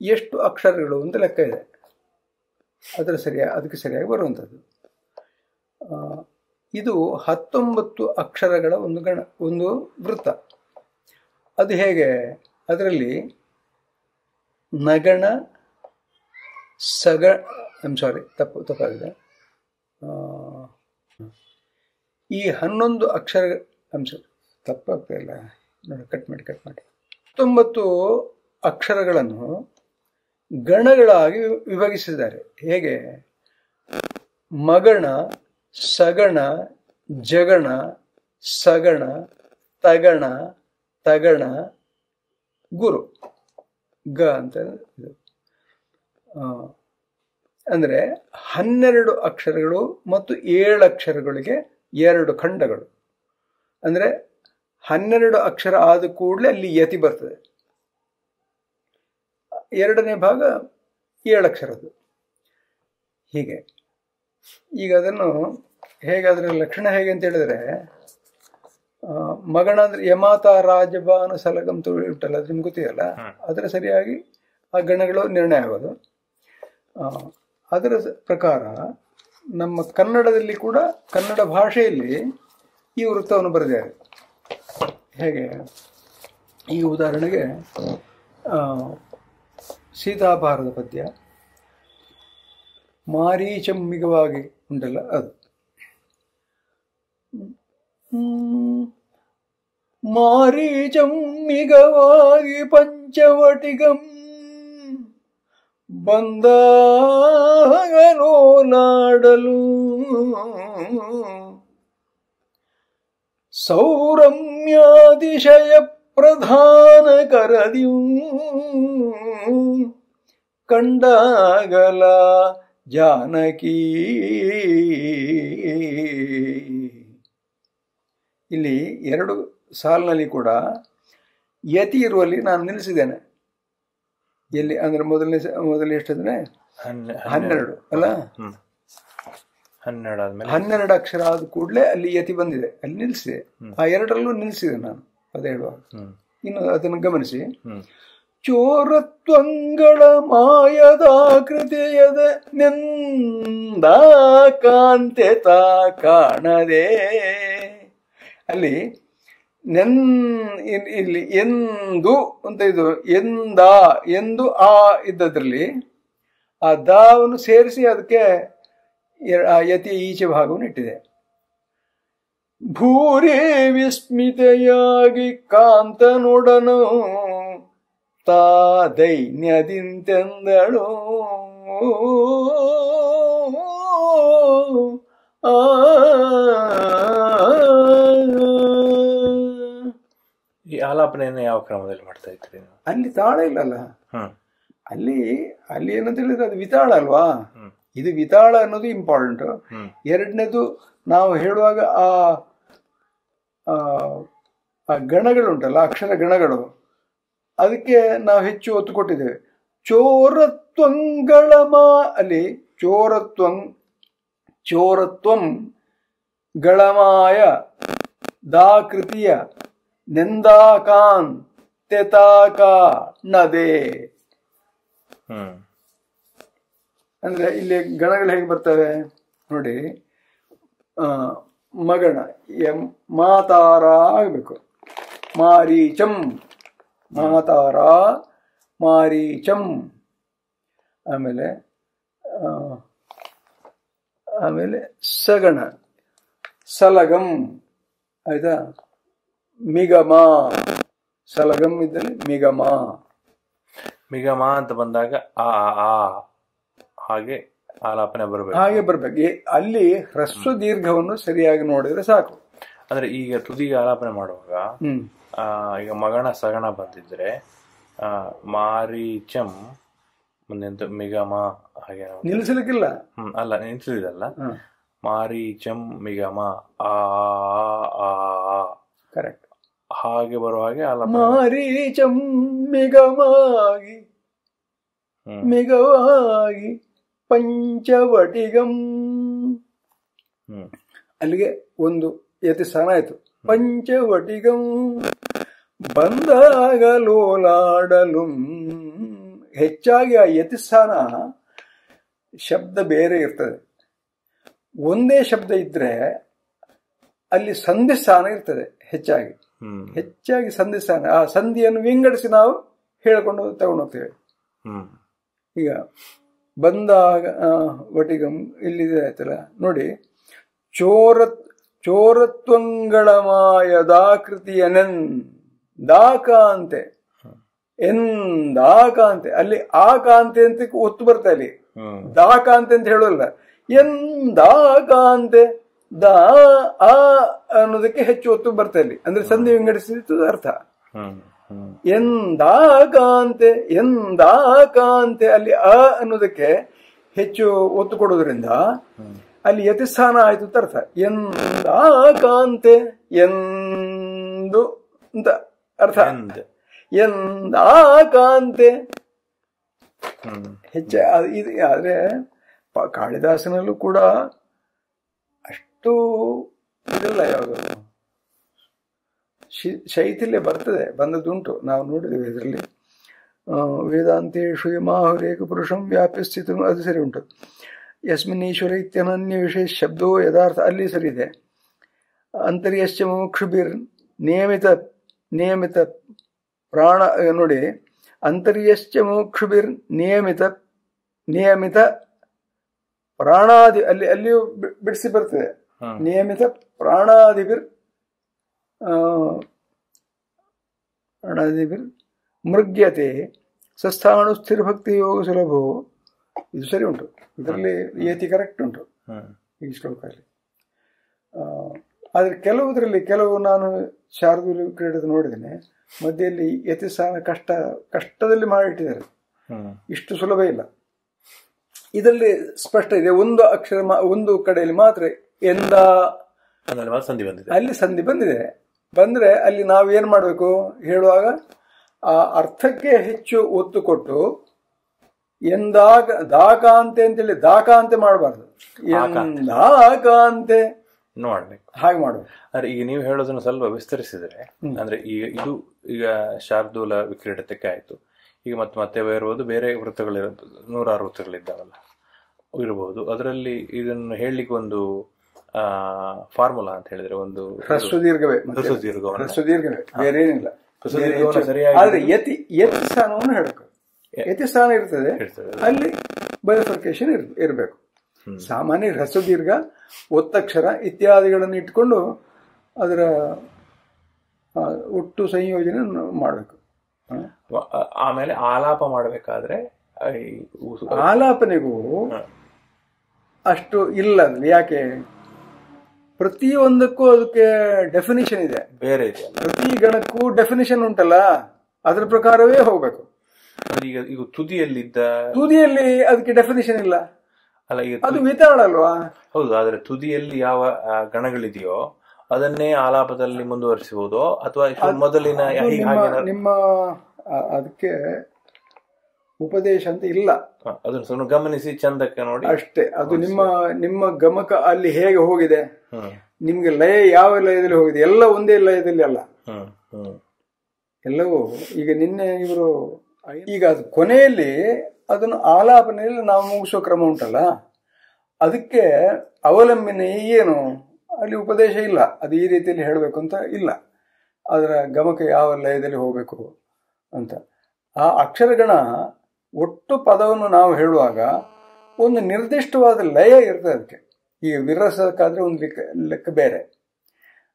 ಎಷ್ಟು ಅಕ್ಷರಗಳು ಅಂತ ಲೆಕ್ಕ ಇದೆ. ಅದರ ಸರಿಯಾಗಿ, ಅದಕ್ಕೆ ಸರಿಯಾಗಿ ಬರುವಂಥದ್ದು. ಇದು ಹತ್ತೊಂಬತ್ತು ಅಕ್ಷರಗಳ ಒಂದು ಗಣ, ಒಂದು ವೃತ್ತ. ಅದು ಹೇಗೆ? ಅದರಲ್ಲಿ ನಗಣ ಸಗ ಐಮ್ ಸಾರಿ ತಪ್ಪು, ತಪ್ಪಾಗಿದೆ. ಈ ಹನ್ನೊಂದು ಅಕ್ಷರ ಐಮ್ ಸಾರಿ ಇಲ್ಲ. ನೋಡಿ ಕಟ್ ಮಾಡಿ ಕಟ್ ಮಾಡಿ. ಹತ್ತೊಂಬತ್ತು ಅಕ್ಷರಗಳನ್ನು ಗಣಗಳಾಗಿ ವಿಭಾಗಿಸಿದ್ದಾರೆ ಹೇಗೆ? ಮಗಣ, ಸಗಣ, ಜಗಣ, ಸಗಣ, ತಗಣ ತಗಣ, ಗುರು. ಗ ಅಂತ ಇದು. ಅಂದ್ರೆ ಹನ್ನೆರಡು ಅಕ್ಷರಗಳು ಮತ್ತು ಏಳು ಅಕ್ಷರಗಳಿಗೆ ಎರಡು ಖಂಡಗಳು. ಅಂದರೆ ಹನ್ನೆರಡು ಅಕ್ಷರ ಆದ ಕೂಡಲೇ ಅಲ್ಲಿ ಯತಿ ಬರ್ತದೆ. ಎರಡನೇ ಭಾಗ ಏಳು ಅಕ್ಷರದ್ದು. ಹೀಗೆ. ಈಗ ಅದನ್ನು ಹೇಗೆ ಅದರ ಲಕ್ಷಣ ಹೇಗೆ ಅಂತ ಹೇಳಿದ್ರೆ ಮಗಣ ಅಂದ್ರೆ ಯಮಾತ ರಾಜಬಾನ ಸಲಗಂ ತುಳಿ ಉಂಟಲ್ಲ ಅದು ನಿಮ್ಗೆ ಗೊತ್ತಿದೆಯಲ್ಲ? ಅದರ ಸರಿಯಾಗಿ ಆ ಗಣಗಳು ನಿರ್ಣಯ ಆಗೋದು. ಅದರ ಪ್ರಕಾರ ನಮ್ಮ ಕನ್ನಡದಲ್ಲಿ ಕೂಡ ಕನ್ನಡ ಭಾಷೆಯಲ್ಲಿ ಈ ವೃತ್ತವನ್ನು ಬರೆದಿದ್ದಾರೆ ಹೇಗೆ ಈ ಉದಾಹರಣೆಗೆ ಸೀತಾಭಾರದ ಪದ್ಯ ಮಾರೀಚಮ್ಮಿಗವಾಗಿ ಉಂಟಲ್ಲ ಅದು. ಮಾರೀಚಮ್ಮಿಗವಾಗಿ ಪಂಚವಟಿಗಂ ಬಂದಾಗಲೋಲಾಡಲು ಸೌರಮ್ಯಾತಿಶಯ ಪ್ರಧಾನ ಕರದಿಯೂ ಕಂಡಾಗಲ ಜಾನಕಿ. ಇಲ್ಲಿ ಎರಡು ಸಾಲಿನಲ್ಲಿ ಕೂಡ ಯತಿ ಇರುವಲ್ಲಿ ನಾನು ನಿಲ್ಲಿಸಿದ್ದೇನೆ. ಎಲ್ಲಿ ಅಂದ್ರೆ ಮೊದಲನೇ ಮೊದಲನೇ ಎಷ್ಟಂದ್ರೆ? ಹನ್ನೆ- ಹನ್ನೆರಡು ಅಲ್ಲ? ಹನ್ನೆರಡು ಆದ್ಮೇಲೆ ಹನ್ನೆರಡು ಅಕ್ಷರ ಆದ ಕೂಡಲೇ ಅಲ್ಲಿ ಯತಿ ಬಂದಿದೆ. ಅಲ್ಲಿ ನಿಲ್ಲಿಸಿದೆ ಆ ಎರಡರಲ್ಲೂ ನಿಲ್ಲಿಸಿದೆ ನಾನು ಅದೇ ಹೇಳುವಾಗ. ಇನ್ನು ಅದನ್ನು ಗಮನಿಸಿ. ಚೋರತ್ವಂಗಳ ಚೋರತ್ವಂಗಳ ಮಾಯದಾಕೃತಿಯದ ನಿಂದ ಕಾಂತೆ ತಾ ಕಾಣದೆ. ಅಲ್ಲಿ ನೆನ್ ಇಲ್ಲಿ ಎಂದು ಅಂತ ಇದು, ಎಂದ, ಎಂದು ಆ ಇದ್ದದ್ರಲ್ಲಿ ಆ ದಾವನ್ನು ಸೇರಿಸಿ ಅದಕ್ಕೆ ಯತಿ ಈಚೆ ಭಾಗವನ್ನು ಇಟ್ಟಿದೆ. ಭೂರೇ ವಿಸ್ಮಿತೆಯಾಗಿ ಕಾಂತನೊಡನು ತಾ ದೈನ್ಯದಿಂತೆಂದಳು ಆ ಆಲಾಪನೆಯನ್ನು ಯಾವ ಕ್ರಮದಲ್ಲಿ ಮಾಡ್ತಾ ಇದ್ರಿ ಅಲ್ಲಿ ತಾಳ ಇಲ್ಲಲ್ಲ. ಅಲ್ಲಿ ಅಲ್ಲಿ ಏನಂತ ಹೇಳಿದ್ರೆ ಅದು ವಿತಾಳ ಅಲ್ವಾ? ಇದು ವಿತಾಳ ಅನ್ನೋದು ಇಂಪಾರ್ಟೆಂಟ್ ಎರಡನೇದು ನಾವು ಹೇಳುವಾಗ ಆ ಗಣಗಳುಂಟಲ್ಲ ಅಕ್ಷರ ಗಣಗಳು. ಅದಕ್ಕೆ ನಾವು ಹೆಚ್ಚು ಒತ್ತು ಕೊಟ್ಟಿದ್ದೇವೆ. ಚೋರತ್ವಂಗಳ ಮಾ ಅಲ್ಲಿ ಚೋರತ್ವಂ ಚೋರತ್ವಂ ಗಳಮಾಯ ದಾಕೃತಿಯ ನೆಂದಾಕಾನ್ ತೆತಾಕ ನದೆ. ಅಂದ್ರೆ ಇಲ್ಲಿ ಗಣಗಳು ಹೇಗೆ ಬರ್ತವೆ? ನೋಡಿ ಮಗಣ ಎಂ ಮಾತಾರ ಆಗಬೇಕು ಮಾರೀಚಂ. ಮಾತಾರ ಮಾರೀಚಂ. ಆಮೇಲೆ ಆಮೇಲೆ ಸಗಣ ಸಲಗಂ. ಆಯ್ತಾ? ಮಿಗಮ. ಸಲಗಂ ಇದ್ದಲ್ಲಿ ಮಿಗಮ. ಮಿಗಮ ಅಂತ ಬಂದಾಗ ಆ ಆ, ಹಾಗೆ ಆಲಾಪನೆ ಬರಬೇಕು. ಹಾಗೆ ಬರ್ಬೇಕು. ಅಲ್ಲಿ ಹ್ರಸ್ವ ದೀರ್ಘವನ್ನು ಸರಿಯಾಗಿ ನೋಡಿದ್ರೆ ಸಾಕು. ಅಂದ್ರೆ ಈಗ ತುದಿಗೆ ಆಲಾಪನೆ ಮಾಡುವಾಗ ಈಗ ಮಗಣ ಸಗಣ ಬಂದಿದ್ರೆ ಆ, ಮಾರೀಚಂ ಮುಂದೆ ಮಿಗಮ ಹಾಗೆ ನಿಲ್ಲಿಸಲಿಕ್ಕಿಲ್ಲ. ಹ್ಮ್ ಅಲ್ಲ ನಿಲ್ಸಿದಲ್ಲ ಹ್ಮ್. ಮಾರೀಚಂ ಮಿಗಮ ಆ. ಕರೆಕ್ಟ್. ಹಾಗೆ ಬರುವ ಹಾಗೆ ಮಾರೀಚಂ ಮಿಗವಾಗಿ ಹ್ಮ್. ಮಿಗವಾಗಿ ಪಂಚವಟಿಗಂ. ಅಲ್ಲಿಗೆ ಒಂದು ಯತಿ ಸ್ಥಾನ ಆಯ್ತು ಪಂಚವಟಿಗಂ ಬಂದಾಗ ಲೋಲಾಡಲು ಹೆಚ್ಚಾಗಿ ಆ ಯತಿ ಸ್ಥಾನ ಶಬ್ದ ಬೇರೆ ಇರ್ತದೆ. ಒಂದೇ ಶಬ್ದ ಇದ್ರೆ ಅಲ್ಲಿ ಸಂಧಿ ಸ್ಥಾನ ಇರ್ತದೆ ಹೆಚ್ಚಾಗಿ. ಹೆಚ್ಚಾಗಿ ಸಂಧಿ ಸ್ಥಾನ ಆ ಸಂಧಿಯನ್ನು ವಿಂಗಡಿಸಿ ನಾವು ಹೇಳ್ಕೊಂಡು ತಗೊಂಡು ಹೋಗ್ತೇವೆ. ಈಗ ಬಂದಾಗ ಆ, ವಟಿಗಂ ಇಲ್ಲಿದೆ ಆಯ್ತಲ್ಲ ನೋಡಿ ಚೋರ ಚೋರತ್ವಂಗಳ ಮಾಯದಾಕೃತಿಯ ನೆನ್ ದಾಕಾಂತೆ ಎನ್ ದಾಕಾಂತೆ ಅಲ್ಲಿ ಕಾಂತೆ ಅಂತ ಒತ್ತು ಬರ್ತಾ ಇಲ್ಲಿ. ದಾಕಾಂತೆ ಅಂತ ಹೇಳೋಲ್ಲ. ಎನ್ ದಾಕಾಂತೆ ದಾ ಆ ಅನ್ನೋದಕ್ಕೆ ಹೆಚ್ಚು ಒತ್ತು ಬರ್ತಾ ಇಲ್ಲಿ. ಅಂದ್ರೆ ಸಂಧಿ ವಿಂಗಡಿಸಿದ ಅರ್ಥ. ಹ್ಮ್ ಕಾಂತೆ ಎಂದಾಕಾಂತೆ ಎಂದಾಕಾಂತೆ ಅಲ್ಲಿ ಅ ಅನ್ನೋದಕ್ಕೆ ಹೆಚ್ಚು ಒತ್ತು ಕೊಡೋದ್ರಿಂದ ಅಲ್ಲಿ ಯತಿಸ್ಥಾನ ಆಯ್ತು ಅಂತ ಅರ್ಥ. ಎಂದಾಕಾಂತೆ ಎಂದು ಅಂತ ಅರ್ಥ. ಎಂದ. ಕಾಂತೆ ಹೆಚ್ಚು ಇದು ಆದ್ರೆ ಕಾಳಿದಾಸನಲ್ಲೂ ಕೂಡ ಅಷ್ಟು ಇದಿಲ್ಲ ಯಾವುದು ಶಿ- ಶೈಥಿಲ್ಯ ಬರ್ತದೆ, ಬಂದದ್ದುಂಟು. ನಾವು ನೋಡಿದ್ವಿ ಇದರಲ್ಲಿ. ವೇದಾಂತೇಶು ಯಮಾಹುರೇಕ ಪುರುಷಂ ವ್ಯಾಪ್ಯ ಸ್ಥಿತ ಅದು ಸರಿ ಉಂಟು. ಯಸ್ಮಿನ್ ಈಶ್ವರ ಇತ್ಯನನ್ಯ ವಿಷಯ ಶಬ್ದೋ ಯಥಾರ್ಥ, ಅಲ್ಲಿ ಸರಿ ಇದೆ. ಅಂತರ್ಯಶ್ಚ ಮುಕ್ಷುಭಿರ್ ನಿಯಮಿತ ನಿಯಮಿತ ಪ್ರಾಣ, ನೋಡಿ. ಅಂತರ್ಯಶ್ಚ ಮೋಕ್ಷುಭಿರ್ ನಿಯಮಿತ ನಿಯಮಿತ ಪ್ರಾಣಾದಿ, ಅಲ್ಲಿ, ಅಲ್ಲಿಯೂ ಬಿಡಿಸಿ ಬರ್ತದೆ. ನಿಯಮಿತ ಪ್ರಾಣಾದಿಬಿರ್ ಪ್ರಾಣಾದಿಬಿರ್ ಮೃಗ್ಯತೆ ಸಸ್ಥಾಣು ಸ್ಥಿರಭಕ್ತಿ ಯೋಗ ಸುಲಭವು ಇದು ಸರಿ ಉಂಟು. ಇದರಲ್ಲಿ ಏತಿ ಕರೆಕ್ಟ್ ಉಂಟು. ಈ ಶ್ಲೋಕದಲ್ಲಿ. ಆ, ಆದರೆ ಕೆಲವುದರಲ್ಲಿ ಕೆಲವು ನಾನು ಶಾರದೂಲಿ ಕ್ರೀಡೆದು ನೋಡಿದ್ದೇನೆ. ಮಧ್ಯೆಯಲ್ಲಿ ಯತಿಸ್ಥಾನ ಕಷ್ಟ ಕಷ್ಟದಲ್ಲಿ ಮಾಡಿಟ್ಟಿದ್ದಾರೆ ಇಷ್ಟು ಸುಲಭ ಇಲ್ಲ. ಇದರಲ್ಲಿ ಸ್ಪಷ್ಟ ಇದೆ. ಒಂದು ಅಕ್ಷರ ಒಂದು ಕಡೆಯಲ್ಲಿ ಮಾತ್ರ ಎಂದ ಸಂಧಿ ಬಂದಿದೆ. ಅಲ್ಲಿ ಸಂಧಿ ಬಂದಿದೆ. ಬಂದ್ರೆ ಅಲ್ಲಿ ನಾವು ಏನ್ ಮಾಡಬೇಕು? ಹೇಳುವಾಗ ಆ ಅರ್ಥಕ್ಕೆ ಹೆಚ್ಚು ಒತ್ತು ಕೊಟ್ಟು ಎಂದಾಗ ದಾಕಾಂತೆ ಅಂತೇಳಿ ದಾಕಾಂತೆ ಮಾಡಬಾರ್ದು. ಎಂದಾಕಾಂತೆ ನೋಡಬೇಕು. ಮಾಡ್ಬೇಕು ಹಾಗೆ ಮಾಡುವ ಅಂದ್ರೆ ಈಗ ನೀವು ಹೇಳೋದನ್ನ ಸ್ವಲ್ಪ ವಿಸ್ತರಿಸಿದ್ರೆ ಅಂದ್ರೆ ಈಗ ಇದು ಈಗ ಶಾರ್ದೂಲ ವಿಕ್ರೀಡತಕ್ಕೆ ಆಯ್ತು. ಈಗ ಮತ್ತೆ ಮತ್ತೆ ಇರ್ಬೋದು ಬೇರೆ ವೃತ್ತಗಳಿರ್ಬೋದು ನೂರಾರು ವೃತ್ತಗಳಿದ್ದಾವಲ್ಲ ಇರಬಹುದು. ಅದರಲ್ಲಿ ಇದನ್ನು ಹೇಳಲಿಕ್ಕೆ ಒಂದು ಫಾರ್ಮುಲಾ ಅಂತ ಹೇಳಿದ್ರೆ ಒಂದು ಹ್ರಸ್ವದೀರ್ಘವೇ ಮತ್ತೆ ಹ್ರಸ್ವ ದೀರ್ಘವನ್ನು ಹ್ರಸ್ವ ದೀರ್ಘವೇ ಬೇರೆ ಏನಿಲ್ಲ ಆದ್ರೆ ಯತಿ ಯತಿ ಸ್ಥಾನವನ್ನು ಹೇಳಬೇಕು. ಯತಿ ಸ್ಥಾನ ಇರ್ತದೆ. ಅಲ್ಲಿ ಬಯೋಫರ್ಕೇಶನ್ ಇರಬೇಕು. ಸಾಮಾನ್ಯ ಹ್ರಸ್ವ ದೀರ್ಘ ಒತ್ತಕ್ಷರ ಇತ್ಯಾದಿಗಳನ್ನು ಇಟ್ಕೊಂಡು ಅದರ ಒಟ್ಟು ಸಂಯೋಜನೆ ಮಾಡಬೇಕು. ಆಮೇಲೆ ಆಲಾಪ ಮಾಡಬೇಕಾದ್ರೆ ಆಲಾಪನೆಗೂ ಅಷ್ಟು ಇಲ್ಲ ಯಾಕೆ? ಪ್ರತಿಯೊಂದಕ್ಕೂ ಅದಕ್ಕೆ ಡೆಫಿನಿಷನ್ ಇದೆ ಬೇರೆ ಇದೆ. ಪ್ರತಿ ಗಣಕ್ಕೂ ಡೆಫಿನಿಷನ್ ಉಂಟಲ್ಲ ಅದ್ರ ಪ್ರಕಾರವೇ ಹೋಗ್ಬೇಕು. ಈಗ ಈಗ ತುದಿಯಲ್ಲಿದ್ದ ತುದಿಯಲ್ಲಿ ಅದಕ್ಕೆ ಡೆಫಿನಿಷನ್ ಇಲ್ಲ. ಅಲ್ಲ ಈಗ ಅದು ವಿತಾಳ ಅಲ್ವಾ ಹೌದು ಆದ್ರೆ ತುದಿಯಲ್ಲಿ ಯಾವ ಗಣಗಳಿದೆಯೋ ಅದನ್ನೇ ಆಲಾಪದಲ್ಲಿ ಮುಂದುವರಿಸಬಹುದು ಅಥವಾ ಮೊದಲಿನ ನಿಮ್ಮ ಅದಕ್ಕೆ ಉಪದೇಶ ಅಂತ ಇಲ್ಲ. ಅದನ್ನು ಗಮನಿಸಿ ಚಂದಕ್ಕೆ ನೋಡಿ. ಅಷ್ಟೇ ಅದು ನಿಮ್ಮ ನಿಮ್ಮ ಗಮಕ ಅಲ್ಲಿ ಹೇಗೆ ಹೋಗಿದೆ? ನಿಮ್ಗೆ ಲಯ ಯಾವ ಲಯದಲ್ಲಿ ಹೋಗಿದೆ? ಎಲ್ಲ ಒಂದೇ ಲಯದಲ್ಲಿ ಅಲ್ಲ. ಎಲ್ಲವೂ ಈಗ ನಿನ್ನೆ ಇವರು ಈಗ ಅದು ಕೊನೆಯಲ್ಲಿ ಅದನ್ನು ಆಲಾಪನೆಯಲ್ಲಿ ನಾವು ಮುಗಿಸೋ ಕ್ರಮ ಉಂಟಲ್ಲ. ಅದಕ್ಕೆ ಅವಲಂಬನೆ ಏನು ಅಲ್ಲಿ ಉಪದೇಶ ಇಲ್ಲ. ಅದು ಈ ರೀತಿಯಲ್ಲಿ ಹೇಳಬೇಕು ಅಂತ ಇಲ್ಲ. ಅದರ ಗಮಕ ಯಾವ ಲಯದಲ್ಲಿ ಹೋಗಬೇಕು ಅಂತ. ಆ ಅಕ್ಷರಗಣ ಒಟ್ಟು ಪದವನ್ನು ನಾವು ಹೇಳುವಾಗ ಒಂದು ನಿರ್ದಿಷ್ಟವಾದ ಲಯ ಇರ್ತದೆ ಅದಕ್ಕೆ. ಈಗ ವಿರಸಕ್ಕಾದ್ರೆ ಒಂದು ಲೆಕ್ಕ ಲೆಕ್ಕ ಬೇರೆ.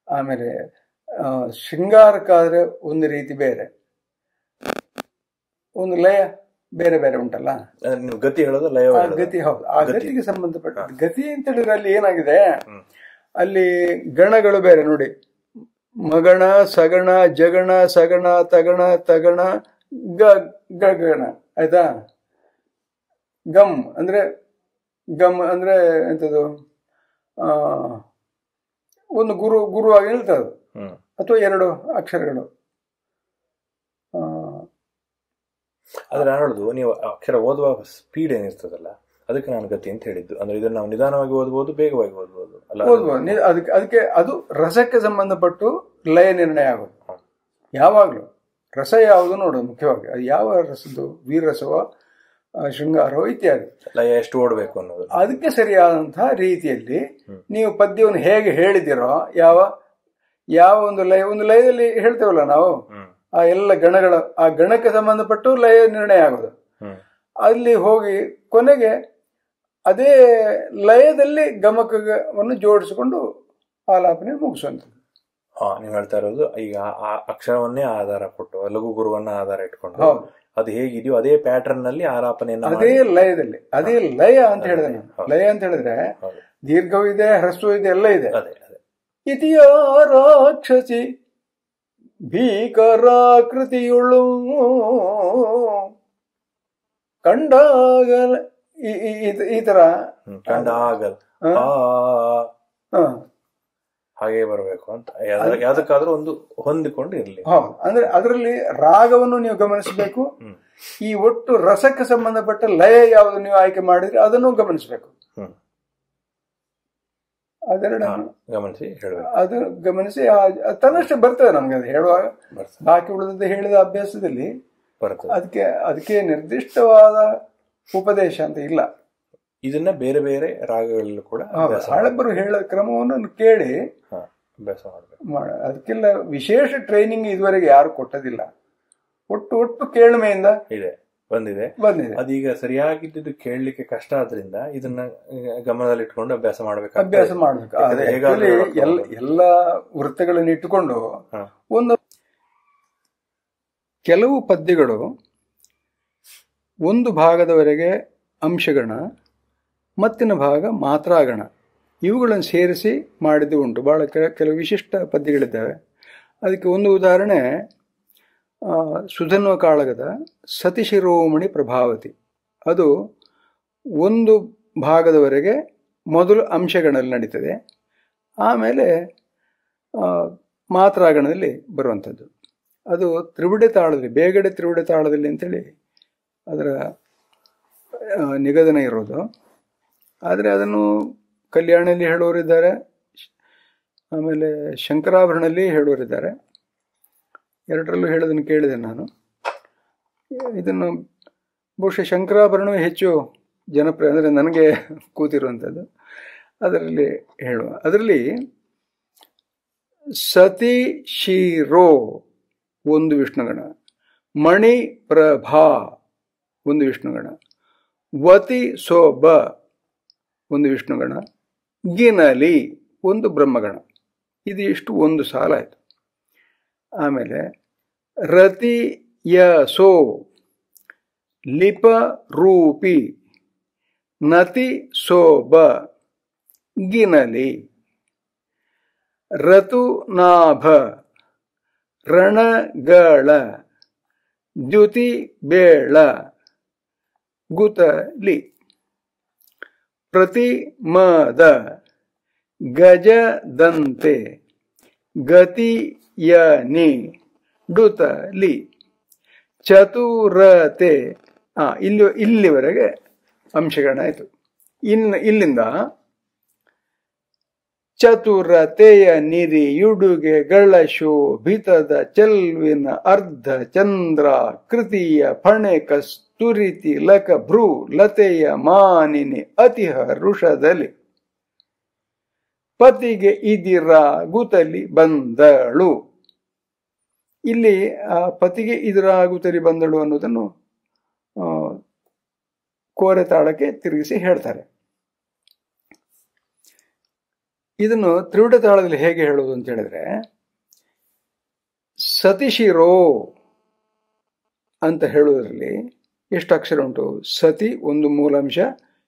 ಆಮೇಲೆ ಶೃಂಗಾರಕ್ಕಾದ್ರೆ ಒಂದು ರೀತಿ ಬೇರೆ. ಒಂದು ಲಯ ಬೇರೆ ಬೇರೆ ಉಂಟಲ್ಲ? ಗತಿ ಹೇಳೋದು ಲಯ ಗತಿ ಹೌದು. ಆ ಗತಿಗೆ ಸಂಬಂಧಪಟ್ಟ ಗತಿ ಅಂತ ಹೇಳಿದ್ರೆ ಅಲ್ಲಿ ಏನಾಗಿದೆ? ಅಲ್ಲಿ ಗಣಗಳು ಬೇರೆ ನೋಡಿ. ಮಗಣ ಸಗಣ ಜಗಣ ಸಗಣ ತಗಣ ತಗಣ ಗ ಗಗಣ ಆಯ್ತಾ? ಗಮ್ ಅಂದ್ರೆ ಗಮ್ ಅಂದ್ರೆ ಎಂತದು? ಆ ಒಂದು ಗುರು ಗುರುವಾಗಿ ನಿಲ್ತದೆ ಅದು. ಅಥವಾ ಎರಡು ಅಕ್ಷರಗಳು. ಆದರೆ ನಾನು ಹೇಳುದು ನೀವು ಅಕ್ಷರ ಓದುವ ಸ್ಪೀಡ್ ಏನಿರ್ತದಲ್ಲ ಅದಕ್ಕೆ ನಾನು ಗತಿ ಅಂತ ಹೇಳಿದ್ದು. ಅಂದ್ರೆ ಇದನ್ನ ನಾವು ನಿಧಾನವಾಗಿ ಓದ್ಬೋದು ಬೇಗವಾಗಿ ಓದ್ಬೋದು. ಅಲ್ಲ ಅದಕ್ಕೆ ಅದಕ್ಕೆ ಅದು ರಸಕ್ಕೆ ಸಂಬಂಧಪಟ್ಟು ಲಯ ನಿರ್ಣಯ ಆಗೋದು. ಯಾವಾಗಲೂ. ರಸ ಯಾವುದು ನೋಡೋದು ಮುಖ್ಯವಾಗಿ. ಅದು ಯಾವ ರಸದ್ದು? ವೀರರಸವೋ ಶೃಂಗಾರವೋ ಇತ್ಯಾದಿ. ಲಯ ಎಷ್ಟು ಓಡಬೇಕು ಅನ್ನೋದು. ಅದಕ್ಕೆ ಸರಿಯಾದಂತಹ ರೀತಿಯಲ್ಲಿ ನೀವು ಪದ್ಯವನ್ನು ಹೇಗೆ ಹೇಳಿದಿರೋ ಯಾವ ಯಾವ ಒಂದು ಲಯ ಒಂದು ಲಯದಲ್ಲಿ ಹೇಳ್ತೇವಲ್ಲ ನಾವು? ಆ ಎಲ್ಲ ಗಣಗಳ ಆ ಗಣಕ್ಕೆ ಸಂಬಂಧಪಟ್ಟು ಲಯ ನಿರ್ಣಯ ಆಗೋದು. ಅಲ್ಲಿ ಹೋಗಿ ಕೊನೆಗೆ ಅದೇ ಲಯದಲ್ಲಿ ಗಮಕವನ್ನು ಜೋಡಿಸಿಕೊಂಡು ಆಲಾಪನೆ ಮುಗಿಸುವಂಥದ್ದು. ನೀವು ಹೇಳ್ತಾ ಇರೋದು ಈಗ ಆ ಅಕ್ಷರವನ್ನೇ ಆಧಾರ ಕೊಟ್ಟು ಲಘು ಗುರುವನ್ನ ಆಧಾರ ಇಟ್ಕೊಂಡು. ಅದು ಹೇಗಿದೆಯೋ ಅದೇ ಪ್ಯಾಟರ್ನ್ನಲ್ಲಿ ಆರಾಪನೆಯನ್ನ ಅದೇ ಲಯದಲ್ಲಿ ಅದೇ ಲಯ ಅಂತ ಹೇಳಿದೆ ಲಯ ಅಂತ ಹೇಳಿದ್ರೆ ದೀರ್ಘವಿದೆ ಹ್ರಸ್ವೂ ಇದೆ ಎಲ್ಲ ಇದೆ. ಅದೇ ಅದೇ. ಇತಿಯ ರಾಕ್ಷಸಿ ಭೀಕರಾಕೃತಿಯುಳು ಕಂಡಾಗಲ್ ಈ- ತರ ಹ್ಮ್. ಹಾಗೆ ಬರಬೇಕು ಅಂತ. ಯಾವ್ದ- ಯಾವ್ದಕ್ಕಾದ್ರೂ ಒಂದು ಹೊಂದಿಕೊಂಡು ಇರಲಿ. ಅಂದ್ರೆ ಅದರಲ್ಲಿ ರಾಗವನ್ನು ನೀವು ಗಮನಿಸಬೇಕು. ಈ ಒಟ್ಟು ರಸಕ್ಕೆ ಸಂಬಂಧಪಟ್ಟ ಲಯ ಯಾವುದು ನೀವು ಆಯ್ಕೆ ಮಾಡಿದ್ರೆ ಅದನ್ನು ಗಮನಿಸಬೇಕು. ಗಮನಿಸಿ ಅದು ಗಮನಿಸಿ ತನ್ನಷ್ಟು ಬರ್ತದೆ ನಮ್ಗೆ ಅದು ಹೇಳುವಾಗ. ಬಾಕಿ ಉಳಿದದ್ದು ಹೇಳಿದ ಅಭ್ಯಾಸದಲ್ಲಿ ಅದಕ್ಕೆ ಅದಕ್ಕೆ ನಿರ್ದಿಷ್ಟವಾದ ಉಪದೇಶ ಅಂತ ಇಲ್ಲ. ಇದನ್ನ ಬೇರೆ ಬೇರೆ ರಾಗಗಳಲ್ಲೂ ಕೂಡ ಹಳಬರು ಹೇಳೋ ಕ್ರಮವನ್ನು ಕೇಳಿ ಅಭ್ಯಾಸ ಮಾಡಬೇಕು ಮಾಡ ಅದಕ್ಕೆಲ್ಲ ವಿಶೇಷ ಟ್ರೈನಿಂಗ್ ಇದುವರೆಗೆ ಯಾರು ಕೊಟ್ಟದಿಲ್ಲ. ಒಟ್ಟು ಒಟ್ಟು ಕೇಳ್ಮೆಯಿಂದ ಇದೆ ಬಂದಿದೆ. ಬಂದಿದೆ. ಅದೀಗ ಸರಿಯಾಗಿದ್ದು ಕೇಳಲಿಕ್ಕೆ ಕಷ್ಟ ಆದ್ರಿಂದ ಇದನ್ನ ಗಮನದಲ್ಲಿ ಇಟ್ಕೊಂಡು ಅಭ್ಯಾಸ ಮಾಡಬೇಕು ಅಭ್ಯಾಸ ಮಾಡಬೇಕು. ಎಲ್ಲ ವೃತ್ತಗಳನ್ನು ಇಟ್ಟುಕೊಂಡು ಒಂದು ಕೆಲವು ಪದ್ಯಗಳು ಒಂದು ಭಾಗದವರೆಗೆ ಅಂಶಗಣ ಮತ್ತಿನ ಭಾಗ ಮಾತ್ರಾಗಣ. ಇವುಗಳನ್ನು ಸೇರಿಸಿ ಮಾಡಿದ್ದು ಉಂಟು. ಭಾಳ ಕೆಲವು ವಿಶಿಷ್ಟ ಪದ್ಯಗಳಿದ್ದಾವೆ. ಅದಕ್ಕೆ ಒಂದು ಉದಾಹರಣೆ ಸುಧನ್ವ ಕಾಳಗದ ಸತಿಶಿರೋಮಣಿ ಪ್ರಭಾವತಿ. ಅದು ಒಂದು ಭಾಗದವರೆಗೆ ಮೊದಲು ಅಂಶಗಣದಲ್ಲಿ ನಡೀತದೆ. ಆಮೇಲೆ ಮಾತ್ರಾಗಣದಲ್ಲಿ ಬರುವಂಥದ್ದು. ಅದು ತ್ರಿವಿಡೆ ತಾಳದಲ್ಲಿ, ಬೇಗಡೆ ತ್ರಿವಿಡೆ ತಾಳದಲ್ಲಿ ಅಂಥೇಳಿ ಅದರ ನಿಗದನ ಇರೋದು. ಆದರೆ ಅದನ್ನು ಕಲ್ಯಾಣಿಯಲ್ಲಿ ಹೇಳೋರಿದ್ದಾರೆ, ಆಮೇಲೆ ಶಂಕರಾಭರಣಲ್ಲಿ ಹೇಳೋರಿದ್ದಾರೆ. ಎರಡರಲ್ಲೂ ಹೇಳೋದನ್ನು ಕೇಳಿದೆ ನಾನು. ಇದನ್ನು ಬಹುಶಃ ಶಂಕರಾಭರಣವೇ ಹೆಚ್ಚು ಜನಪ್ರಿಯ, ಅಂದರೆ ನನಗೆ ಕೂತಿರುವಂಥದ್ದು. ಅದರಲ್ಲಿ ಹೇಳುವ, ಅದರಲ್ಲಿ ಸತಿ ಶಿರೋ ಒಂದು ವಿಷ್ಣುಗಣ, ಮಣಿ ಪ್ರಭಾ ಒಂದು ವಿಷ್ಣುಗಣ, ವತಿ ಸೋಬ ಒಂದು ವಿಷ್ಣುಗಣ ಗಿನಲಿ ಒಂದು ಬ್ರಹ್ಮಗಣ. ಇದು ಇಷ್ಟು ಒಂದು ಸಾಲ ಆಯಿತು. ಆಮೇಲೆ ರತಿ ಯಸೋ ಲಿಪ ರೂಪಿ ನತಿ ಸೋಬ ಗಿನಲಿ ರತುನಾಭ ರಣಗಳ ದ್ಯುತಿ ಬೇಳ ಗುತಲಿ. ಪ್ರತಿಮದ ಗಜದಂತೆ ಗತಿಯನಿ ಡುತಲಿ ಚತುರತೆ. ಇಲ್ಲಿ, ಇಲ್ಲಿವರೆಗೆ ಅಂಶಗಳಾಯಿತು. ಇನ್ನು ಇಲ್ಲಿಂದ ಚತುರತೆಯ ನಿರಿಯುಡುಗೆಗಳ ಶೋಭಿತದ ಚೆಲ್ವಿನ ಅರ್ಧ ಚಂದ್ರ ಕೃತಿಯ ಫಣೆ ಕಸ್ತುರಿತಿ ಲಕ ಭ್ರೂ ಲತೆಯ ಮಾನಿನಿ ಅತಿಹ ಋಷದಲ್ಲಿ. ಪತಿಗೆ ಇದಿರ ಗುತಲಿ ಬಂದಳು. ಇಲ್ಲಿ ಪತಿಗೆ ಗುತಲಿ ಬಂದಳು ಅನ್ನೋದನ್ನು ಕೋರೆ ತಾಳಕ್ಕೆ ತಿರುಗಿಸಿ ಹೇಳ್ತಾರೆ. ಇದನ್ನು ತ್ರಿವಿಡ ತಾಳದಲ್ಲಿ ಹೇಗೆ ಹೇಳೋದು ಅಂತ ಹೇಳಿದ್ರೆ, ಸತಿಶಿರೋ ಅಂತ ಹೇಳುವುದರಲ್ಲಿ ಎಷ್ಟು ಅಕ್ಷರ ಉಂಟು? ಸತಿ ಒಂದು ಮೂಲಾಂಶ,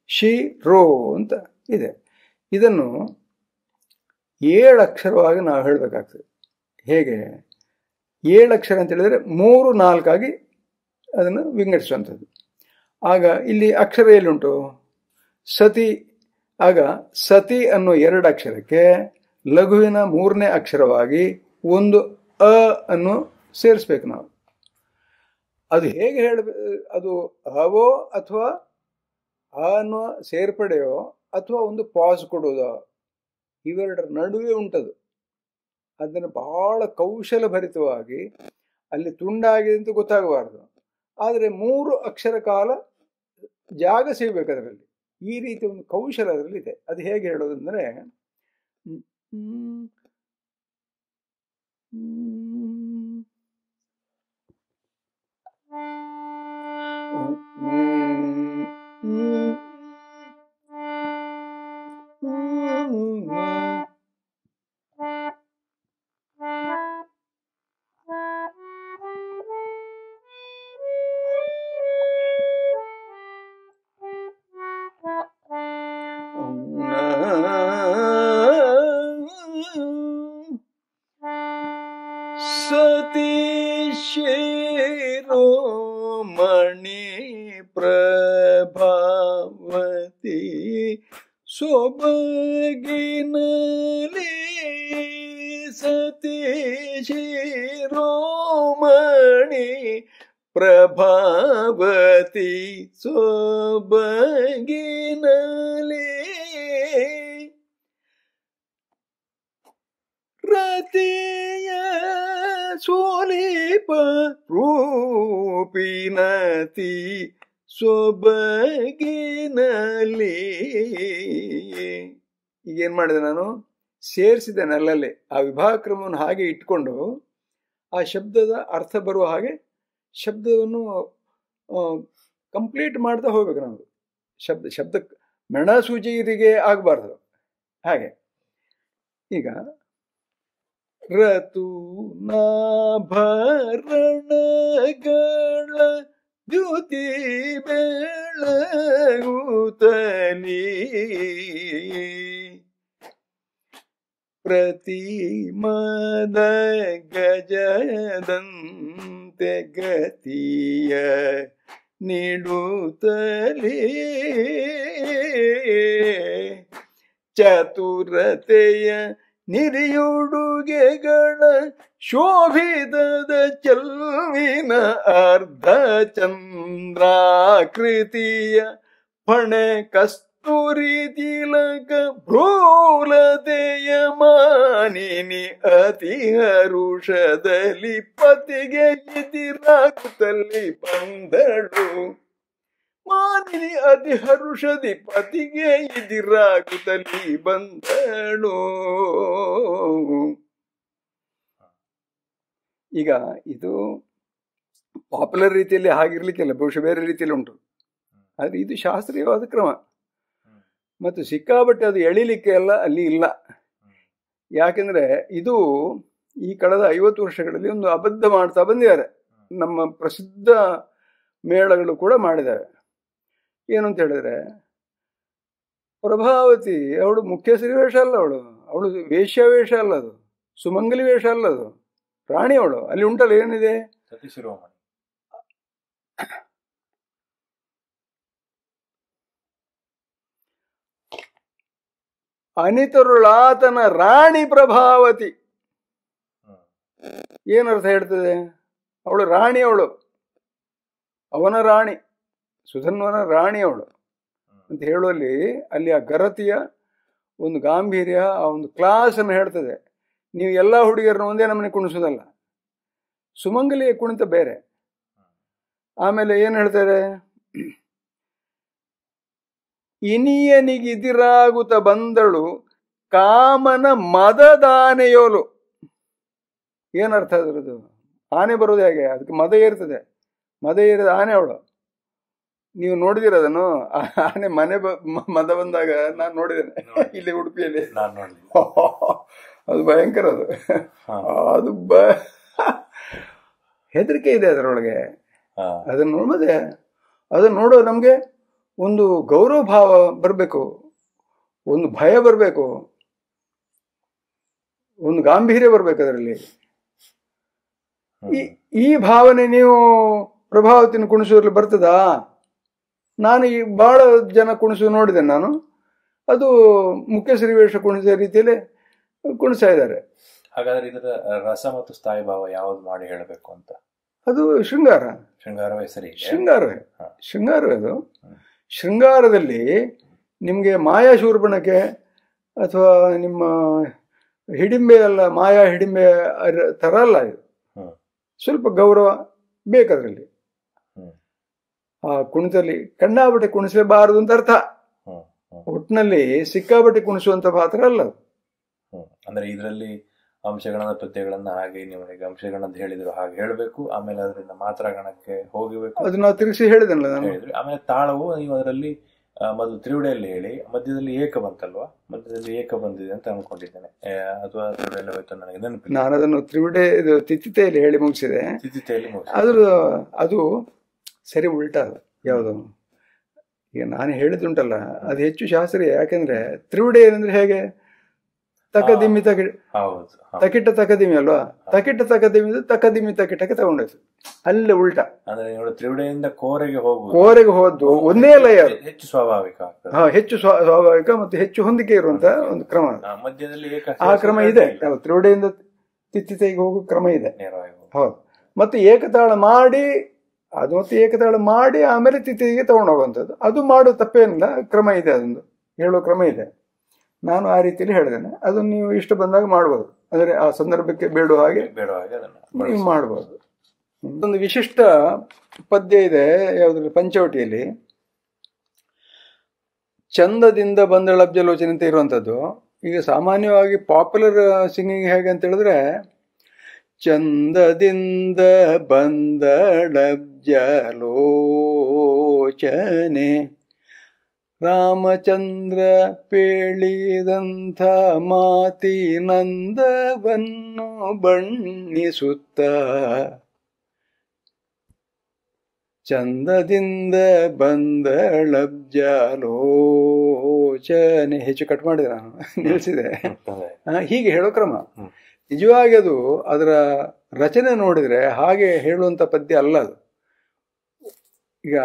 ಶಿ, ರೋ ಅಂತ ಇದೆ. ಇದನ್ನು ಏಳು ಅಕ್ಷರವಾಗಿ ನಾವು ಹೇಳಬೇಕಾಗ್ತದೆ. ಹೇಗೆ? ಏಳು ಅಕ್ಷರ ಅಂತ ಹೇಳಿದರೆ ಮೂರು, ನಾಲ್ಕಾಗಿ ಅದನ್ನು ವಿಂಗಡಿಸುವಂಥದ್ದು. ಆಗ ಇಲ್ಲಿ ಅಕ್ಷರ ಎಲ್ಲಿಂಟು? ಸತಿ, ಆಗ ಸತಿ ಅನ್ನೋ ಎರಡು ಅಕ್ಷರಕ್ಕೆ ಲಘುವಿನ ಮೂರನೇ ಅಕ್ಷರವಾಗಿ ಒಂದು ಅ ಅನ್ನು ಸೇರಿಸ್ಬೇಕು ನಾವು. ಅದು ಹೇಗೆ ಹೇಳಬೇಕು ಅದು ಅವೋ ಅಥವಾ ಆ ಅನ್ನೋ ಸೇರ್ಪಡೆಯೋ ಅಥವಾ ಒಂದು ಪಾಸ್ ಕೊಡೋದೋ ಇವೆರಡರ ನಡುವೆ ಉಂಟದು. ಅದನ್ನು ಬಹಳ ಕೌಶಲಭರಿತವಾಗಿ ಅಲ್ಲಿ ತುಂಡಾಗಿದೆ ಅಂತ ಗೊತ್ತಾಗಬಾರ್ದು. ಆದರೆ ಮೂರು ಅಕ್ಷರ ಕಾಲ ಜಾಗ ಸಿಗಬೇಕು ಅದರಲ್ಲಿ ಈ ರೀತಿ ಒಂದು ಕೌಶಲ ಅದರಲ್ಲಿ ಇದೆ. ಅದು ಹೇಗೆ ಹೇಳೋದಂದ್ರೆ ಹ್ಮ್, ಸತೀಶಿರೋಮಣಿ ಪ್ರಭಾವತಿ ಸೊಬಗಿನಲಿ ರತಿಯ ಸೋಲಿಪ ರೂಪಿನತಿ ಸೊಬಗಿನಲಿ ಈಗೇನ್ ಮಾಡಿದೆ ನಾನು? ಸೇರಿಸಿದೆ ನಲ್ಲಲ್ಲಿ ಆ ವಿಭಾಗ ಕ್ರಮವನ್ನು ಹಾಗೆ ಇಟ್ಕೊಂಡು ಆ ಶಬ್ದದ ಅರ್ಥ ಬರುವ ಹಾಗೆ ಶಬ್ದವನ್ನು ಕಂಪ್ಲೀಟ್ ಮಾಡ್ತಾ ಹೋಗ್ಬೇಕು ನಾವು. ಶಬ್ದ ಶಬ್ದ, ಮೆಣಸೂಜಿರಿಗೆ ಆಗಬಾರ್ದು. ಹಾಗೆ. ಈಗ ರತು ನಾಭರಣಗಳ ಜ್ಯೋತಿ ಬೆಳಗುತ್ತಲಿ ಪ್ರತಿಮದ ಗಜದಂತೆ ಗತಿಯ ನೀಡುತ್ತಲೇ ಚತುರತೆಯ ನಿರಿಯುಡುಗೆಗಳ ಶೋಭಿತದ ಚಲ್ವಿನ ಅರ್ಧ ಚಂದ್ರಾಕೃತಿಯ ಪಣೆ ಕಸ್ತೂರಿ ತಿಲಕ ದೇಯ ಮಾನಿನಿ ಅತಿ ಹರುಷದಲ್ಲಿ ಪತಿಗೆ ಇತಿರಾಗುತ್ತಲ್ಲಿ ಬಂದಳು. ಮಾನಿನಿ ಅತಿ ಹರುಷದಿ ಪತಿಗೆ ಇದಿರಾಗುತ್ತಲ್ಲಿ ಬಂದಳು. ಈಗ ಇದು ಪಾಪ್ಯುಲರ್ ರೀತಿಯಲ್ಲಿ ಹಾಗಿರ್ಲಿಕ್ಕಿಲ್ಲ, ಬಹುಶಃ ಬೇರೆ ರೀತಿಯಲ್ಲಿ ಉಂಟು. ಆದ್ರೆ ಇದು ಶಾಸ್ತ್ರೀಯವಾದ ಕ್ರಮ. ಮತ್ತು ಸಿಕ್ಕಾಬಟ್ಟೆ ಅದು ಎಳಿಲಿಕ್ಕೆ ಎಲ್ಲ ಅಲ್ಲಿ ಇಲ್ಲ. ಯಾಕೆಂದರೆ ಇದು ಈ ಕಳೆದ ಐವತ್ತು ವರ್ಷಗಳಲ್ಲಿ ಒಂದು ಅಬದ್ಧ ಮಾಡ್ತಾ ಬಂದಿದ್ದಾರೆ. ನಮ್ಮ ಪ್ರಸಿದ್ಧ ಮೇಳಗಳು ಕೂಡ ಮಾಡಿದ್ದಾರೆ. ಅಂತ ಹೇಳಿದ್ರೆ, ಪ್ರಭಾವತಿ ಅವಳು ಮುಖ್ಯಶ್ರೀ ವೇಷ ಅಲ್ಲ ಅವಳು. ಅವಳು ವೇಶ್ಯ ವೇಷ ಅಲ್ಲ ಅದು. ಸುಮಂಗಲಿ ವೇಷ ಅಲ್ಲ ಅದು. ರಾಣಿ ಅವಳು. ಅಲ್ಲಿ ಉಂಟಲ್ಲ ಏನಿದೆ? ಅನಿತರುಳಾತನ ರಾಣಿ ಪ್ರಭಾವತಿ. ಏನರ್ಥ ಹೇಳ್ತದೆ? ಅವಳು ರಾಣಿ ಅವಳು. ಅವನ ರಾಣಿ ಸುಧನ್ವನ ರಾಣಿ ಅವಳು. ಅಂತ ಹೇಳುವಲ್ಲಿ ಅಲ್ಲಿ ಆ ಗರತಿಯ ಒಂದು ಗಾಂಭೀರ್ಯ ಆ ಒಂದು ಕ್ಲಾಸ್ ಅನ್ನು ಹೇಳ್ತದೆ. ನೀವು ಎಲ್ಲ ಹುಡುಗಿಯರನ್ನ ಒಂದೇ ನಮ್ಮನೆ ಕುಣಿಸೋದಲ್ಲ. ಸುಮಂಗಲಿಯ ಕುಣಿತ ಬೇರೆ. ಆಮೇಲೆ ಏನು ಹೇಳ್ತಾರೆ? ಇನಿಯನಿಗಿದಿರಾಗುತ್ತ ಬಂದಳು ಕಾಮನ ಮದದಾನೆಯೋಲು. ಏನರ್ಥ ಅದರದ್ದು? ಆನೆ ಬರೋದು ಹೇಗೆ? ಅದಕ್ಕೆ ಮದ ಏರ್ತದೆ. ಮದ ಏರಿದ ಆನೆ ಅವಳು. ನೀವು ನೋಡಿದಿರ ಅದನ್ನು? ಆನೆ ಮನೆ ಬ ಮದ ಬಂದಾಗ ನಾನು ನೋಡಿದ್ದೇನೆ. ಇಲ್ಲಿ ಉಡುಪಿಯಲ್ಲಿ. ಅದು ಭಯಂಕರ ಅದು. ಅದು ಬ ಹೆದರಿಕೆ ಇದೆ ಅದರೊಳಗೆ. ಅದನ್ನ ಅದನ್ನ ಅದನ್ನು ನೋಡೋ ನಮಗೆ ಒಂದು ಗೌರವ ಭಾವ ಬರಬೇಕು ಒಂದು ಭಯ ಬರಬೇಕು ಒಂದು ಗಾಂಭೀರ್ಯ ಬರಬೇಕು ಅದರಲ್ಲಿ. ಈ ಈ ಭಾವನೆ ನೀವು ಪ್ರಭಾವತಿನ ಕುಣಿಸೋದ್ರಲ್ಲಿ ಬರ್ತದಾ? ನಾನು ಈ ಬಹಳ ಜನ ಕುಣಿಸು ನೋಡಿದೆ ನಾನು. ಅದು ಮುಖ್ಯ ಶ್ರೀವೇಶ ಕುಣಿಸ ರೀತಿಯಲ್ಲಿ ಕುಣಿಸ್ತಾ ಇದ್ದಾರೆ. ಹಾಗಾದ್ರೆ ಇದರ ರಸ ಮತ್ತು ಸ್ಥಾಯಿ ಭಾವ ಯಾವ್ದು ಮಾಡಿ ಹೇಳಬೇಕು ಅಂತ? ಅದು ಶೃಂಗಾರ. ಶೃಂಗಾರವೇ ಸರಿ ಶೃಂಗಾರವೇ. ಶೃಂಗಾರವೇ ಅದು. ಶೃಂಗಾರದಲ್ಲಿ ನಿಮಗೆ ಮಾಯಾ ಶೂರ್ಪಣಕ್ಕೆ ಅಥವಾ ನಿಮ್ಮ ಹಿಡಿಂಬೆ ಅಲ್ಲ ಮಾಯಾ ಹಿಡಿಂಬೆ ಥರ ಅಲ್ಲ ಇದು. ಸ್ವಲ್ಪ ಗೌರವ ಬೇಕದ್ರಲ್ಲಿ. ಆ ಕುಣಿತಲ್ಲಿ ಕಣ್ಣಾಬಟ್ಟೆ ಕುಣಿಸಲೇಬಾರದು ಅಂತ ಅರ್ಥ. ಒಟ್ಟಿನಲ್ಲಿ ಸಿಕ್ಕಾಬಟ್ಟೆ ಕುಣಿಸುವಂತ ಪಾತ್ರ ಅಲ್ಲ ಅದು. ಅಂದ್ರೆ ಇದರಲ್ಲಿ ಅಂಶಗಳನ್ನ ಪದ್ಯಗಳನ್ನ ಹಾಗೆ ನಿಮಗೆ ಅಂತ ಹೇಳಿದ್ರು ಹಾಗೆ ಹೇಳಬೇಕು. ಆಮೇಲೆ ಅದರಿಂದ ಮಾತ್ರ ಗಣಕ್ಕೆ ಹೋಗಬೇಕು. ಅದನ್ನ ತಿರುಗಿಸಿ ಹೇಳಿದನಲ್ಲ ನಾನು. ಹೇಳಿದ್ರಿ. ಆಮೇಲೆ ತಾಳವು ನೀವು ಅದರಲ್ಲಿ ಮೊದಲು ತ್ರಿವಿಡೆಯಲ್ಲಿ ಹೇಳಿ ಮಧ್ಯದಲ್ಲಿ ಏಕ ಬಂತಲ್ವಾ? ಮಧ್ಯದಲ್ಲಿ ಏಕ ಬಂದಿದೆ ಅಂತ ಅನ್ಕೊಂಡಿದ್ದೇನೆ. ಅಥವಾ ತ್ರಿವಡೆಯಲ್ಲಿ ಹೋಯ್ತು ನನಗೆ ನೆನಪಿಲ್ಲ. ನಾನು ಅದನ್ನು ತ್ರಿವಿಡೆ ಇದು ತಿಥಿತೆಯಲ್ಲಿ ಹೇಳಿ ಮುಗಿಸಿದೆ. ತಿಥಿತೆಯಲ್ಲಿ ಅದ್ರ ಅದು ಸರಿ ಉಲ್ಟಾ ಯಾವುದು. ಈಗ ನಾನು ಹೇಳಿದುಂಟಲ್ಲ ಅದು ಹೆಚ್ಚು ಶಾಸ್ತ್ರೀಯ. ಯಾಕೆಂದ್ರೆ ತ್ರಿವಡೆ ಏನಂದ್ರೆ ಹೇಗೆ? ತಕದಿಮ್ಮಿ ತಕಿ ಹೌದು ತಕಿಟ್ಟ ತಕಿಟ ತಕದಿಮಿ ಅಲ್ವಾ ತಕಿಟ್ಟ ತಕದಿಮಿ ತಕದಿಮಿ ತಕಿಟಕ್ಕೆ ತಗೊಂಡೋಯ್ತು ಅಲ್ಲೇ ಉಲ್ಟಾ. ಅಂದ್ರೆ ತ್ರಿವಿಡೆಯಿಂದ ಕೋರೆಗೆ ಹೋಗುವುದು ಕೋರೆಗೆ ಹೋದ್ದು ಒಂದೇ ಲಯ ಹೆಚ್ಚು ಸ್ವಾಭಾವಿಕ ಹಾ ಹೆಚ್ಚು ಸ್ವಾ- ಸ್ವಾಭಾವಿಕ ಮತ್ತು ಹೆಚ್ಚು ಹೊಂದಿಕೆ ಇರುವಂತ ಒಂದು ಕ್ರಮ. ಆ, ಮಧ್ಯದಲ್ಲಿ ಆ ಕ್ರಮ ಇದೆ. ತ್ರಿವಿಡೆಯಿಂದ ತಿತ್ತಿತೆಗೆ ಹೋಗುವ ಕ್ರಮ ಇದೆ. ಹೌದು. ಮತ್ತೆ ಏಕತಾಳ ಮಾಡಿ ಅದು ಮತ್ತೆ ಏಕತಾಳ ಮಾಡಿ ಆಮೇಲೆ ತಿಥಿಗೆ ತಗೊಂಡು ಹೋಗುವಂಥದ್ದು. ಅದು ಮಾಡೋ ತಪ್ಪೇನಿಲ್ಲ. ಕ್ರಮ ಇದೆ ಅದೊಂದು. ಹೇಳೋ ಕ್ರಮ ಇದೆ. ನಾನು ಆ ರೀತಿಯಲ್ಲಿ ಹೇಳಿದ್ದೇನೆ. ಅದನ್ನು ನೀವು ಇಷ್ಟು ಬಂದಾಗ ಮಾಡ್ಬೋದು. ಅಂದರೆ ಆ ಸಂದರ್ಭಕ್ಕೆ ಬೇಡುವ ಹಾಗೆ ಬೇಡ ಹಾಗೆ ಅದನ್ನು ನೀವು ಮಾಡ್ಬೋದು. ಒಂದು ವಿಶಿಷ್ಟ ಪದ್ಯ ಇದೆ ಯಾವುದ್ರಲ್ಲಿ? ಪಂಚವಟಿಯಲ್ಲಿ. ಚಂದದಿಂದ ಬಂದ ಲಬ್ಜಲೋಚನೆ ಅಂತ ಇರುವಂಥದ್ದು. ಈಗ ಸಾಮಾನ್ಯವಾಗಿ ಪಾಪ್ಯುಲರ್ ಸಿಂಗಿಂಗ್ ಹೇಗೆ ಅಂತ ಹೇಳಿದ್ರೆ ಚಂದದಿಂದ ಬಂದಳಬ್ಜಲೋಚನೆ ರಾಮಚಂದ್ರ ಪೇಳಿದಂಥ ಮಾತಿನಂದವನ್ನು ಬಣ್ಣಿಸುತ್ತ ಚಂದದಿಂದ ಬಂದ ಲಬ್ಜಾಲೋಚನೆ. ಹೆಚ್ಚು ಕಟ್ ಮಾಡಿದೆ ನಾನು. ನಿಲ್ಲಿಸಿದೆ. ಹೀಗೆ ಹೇಳೋ ಕ್ರಮ. ನಿಜವಾಗಿ ಅದು ಅದರ ರಚನೆ ನೋಡಿದ್ರೆ ಹಾಗೆ ಹೇಳುವಂಥ ಪದ್ಯ ಅಲ್ಲ ಅದು. ಈಗ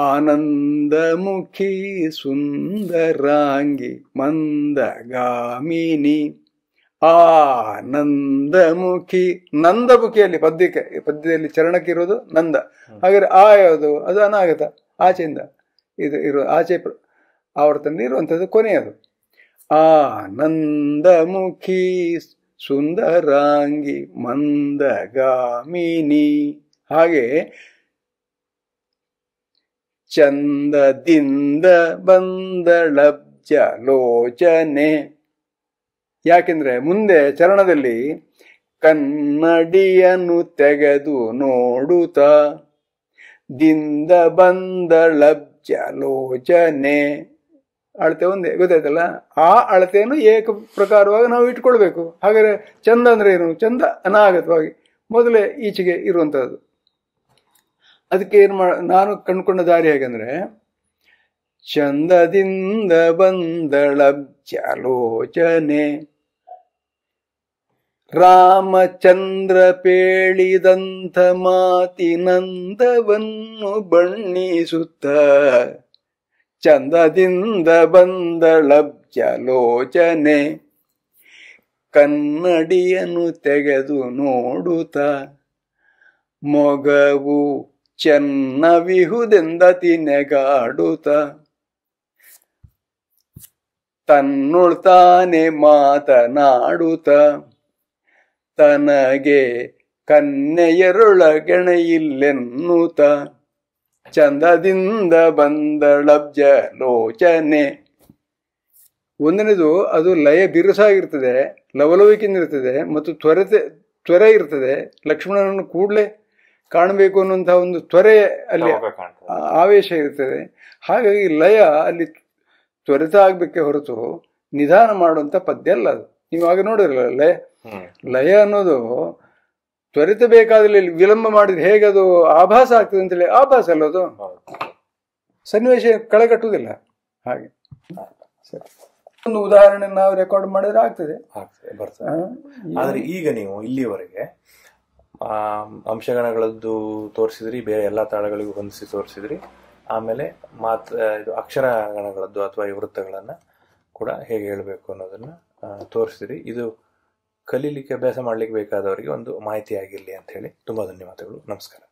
ಆನಂದಮುಖಿ ಸುಂದರಾಂಗಿ ಮಂದಗಾಮಿನಿ. ಆನಂದಮುಖಿ ನಂದಮುಖಿಯಲ್ಲಿ ಪದ್ಯಕ್ಕೆ ಪದ್ಯದಲ್ಲಿ ಚರಣಕ್ಕೆ ಇರೋದು ನಂದ. ಹಾಗಾದ್ರೆ ಆ ಯಾವುದು? ಅದು ಅನಾಗತ, ಆಚೆಯಿಂದ. ಇದು ಇರೋ, ಆಚೆ ಆವರ್ತನಲ್ಲಿ ಇರುವಂಥದ್ದು ಕೊನೆಯದು. ಆನಂದಮುಖಿ ಸುಂದರಾಂಗಿ ಮಂದಗಾಮಿನಿ. ಹಾಗೆ ಚಂದದಿಂದ ಬಂದಳಬ್ಜಲೋಚನೆ. ಯಾಕೆಂದ್ರೆ ಮುಂದೆ ಚರಣದಲ್ಲಿ ಕನ್ನಡಿಯನ್ನು ತೆಗೆದು ನೋಡುತ್ತ, ದಿಂದ ಬಂದಳಬ್ಜಲೋಚನೆ. ಅಳತೆ ಒಂದೇ, ಗೊತ್ತಾಯ್ತಲ್ಲ? ಆ ಅಳತೆಯನ್ನು ಏಕ ಪ್ರಕಾರವಾಗಿ ನಾವು ಇಟ್ಕೊಳ್ಬೇಕು. ಹಾಗಾದ್ರೆ ಚಂದ ಅಂದ್ರೆ ಏನು? ಚಂದ ಅನಾಗತವಾಗಿ. ಮೊದಲೇ ಈಚೆಗೆ ಇರುವಂತಹದ್ದು. ಅದಕ್ಕೆ ಏನು ಮಾಡ, ನಾನು ಕಂಡುಕೊಂಡ ದಾರಿ ಹೇಗಂದ್ರೆ, ಚಂದದಿಂದ ಬಂದಳಬ್ಜಲೋಚನೆ ರಾಮಚಂದ್ರ ಪೇಳಿದಂಥ ಮಾತಿನಂದವನ್ನು ಬಣ್ಣಿಸುತ್ತ, ಚಂದದಿಂದ ಬಂದಳಬ್ಜಲೋಚನೆ ಕನ್ನಡಿಯನ್ನು ತೆಗೆದು ನೋಡುತ್ತ, ಮೊಗವು ಚೆನ್ನವಿಹುದೆಂದ ತಿನೆಗಾಡುತ್ತ ತನ್ನುಳ್ತಾನೆ ಮಾತನಾಡುತ್ತ ತನಗೆ ಕನ್ನೆಯರೊಳಗೆಣೆಯಿಲ್ಲೆನ್ನುತ್ತ ಚಂದದಿಂದ ಬಂದಳಬ್ಜ ಲೋಚನೆ ಒಂದನೇದು, ಅದು ಲಯ ಬಿರುಸಾಗಿರ್ತದೆ ಲವಲವಿಕೆಯಿಂದ ಇರ್ತದೆ ಮತ್ತು ತ್ವರತೆ, ತ್ವರೆ ಇರ್ತದೆ. ಲಕ್ಷ್ಮಣನನ್ನು ಕೂಡಲೇ ಕಾಣಬೇಕು ಅನ್ನುವಂತಹ ಒಂದು ತ್ವರೆ ಅಲ್ಲಿ ಆವೇಶ ಇರ್ತದೆ. ಹಾಗಾಗಿ ಲಯ ಅಲ್ಲಿ ತ್ವರಿತ ಆಗ್ಬೇಕೆ ಹೊರತು ನಿಧಾನ ಮಾಡುವಂತ ಪದ್ಯ ಅಲ್ಲ ಅದು. ನೀವು ಆಗ ನೋಡಿರಲ್ಲ ಲಯ ಲಯ ಅನ್ನೋದು ತ್ವರಿತ ಬೇಕಾದಲ್ಲಿ ವಿಳಂಬ ಮಾಡಿದ್ರೆ ಹೇಗೆ ಅದು ಆಭಾಸ ಆಗ್ತದೆ ಅಂತೇಳಿ ಆಭಾಸ ಅಲ್ಲ ಅದು? ಸನ್ನಿವೇಶ ಕಳೆಗಟ್ಟುವುದಿಲ್ಲ. ಹಾಗೆ. ಸರಿ. ಒಂದು ಉದಾಹರಣೆ ನಾವು ರೆಕಾರ್ಡ್ ಮಾಡಿದ್ರೆ ಆಗ್ತದೆ. ಬರ್ತದೆ. ಆದ್ರೆ ಈಗ ನೀವು ಇಲ್ಲಿಯವರೆಗೆ ಆ, ಅಂಶಗಣಗಳದ್ದು ತೋರಿಸಿದ್ರಿ, ಬೇರೆ ಎಲ್ಲ ತಾಳಗಳಿಗೂ ಹೊಂದಿಸಿ ತೋರಿಸಿದ್ರಿ. ಆಮೇಲೆ ಮಾತ್ ಇದು ಅಕ್ಷರ ಗಣಗಳದ್ದು ಅಥವಾ ಈ ವೃತ್ತಗಳನ್ನು ಕೂಡ ಹೇಗೆ ಹೇಳಬೇಕು ಅನ್ನೋದನ್ನು ತೋರಿಸಿದ್ರಿ. ಇದು ಕಲೀಲಿಕ್ಕೆ, ಅಭ್ಯಾಸ ಮಾಡಲಿಕ್ಕೆ ಬೇಕಾದವರಿಗೆ ಒಂದು ಮಾಹಿತಿ ಆಗಿರಲಿ ಅಂತ ಹೇಳಿ ತುಂಬ ಧನ್ಯವಾದಗಳು. ನಮಸ್ಕಾರ.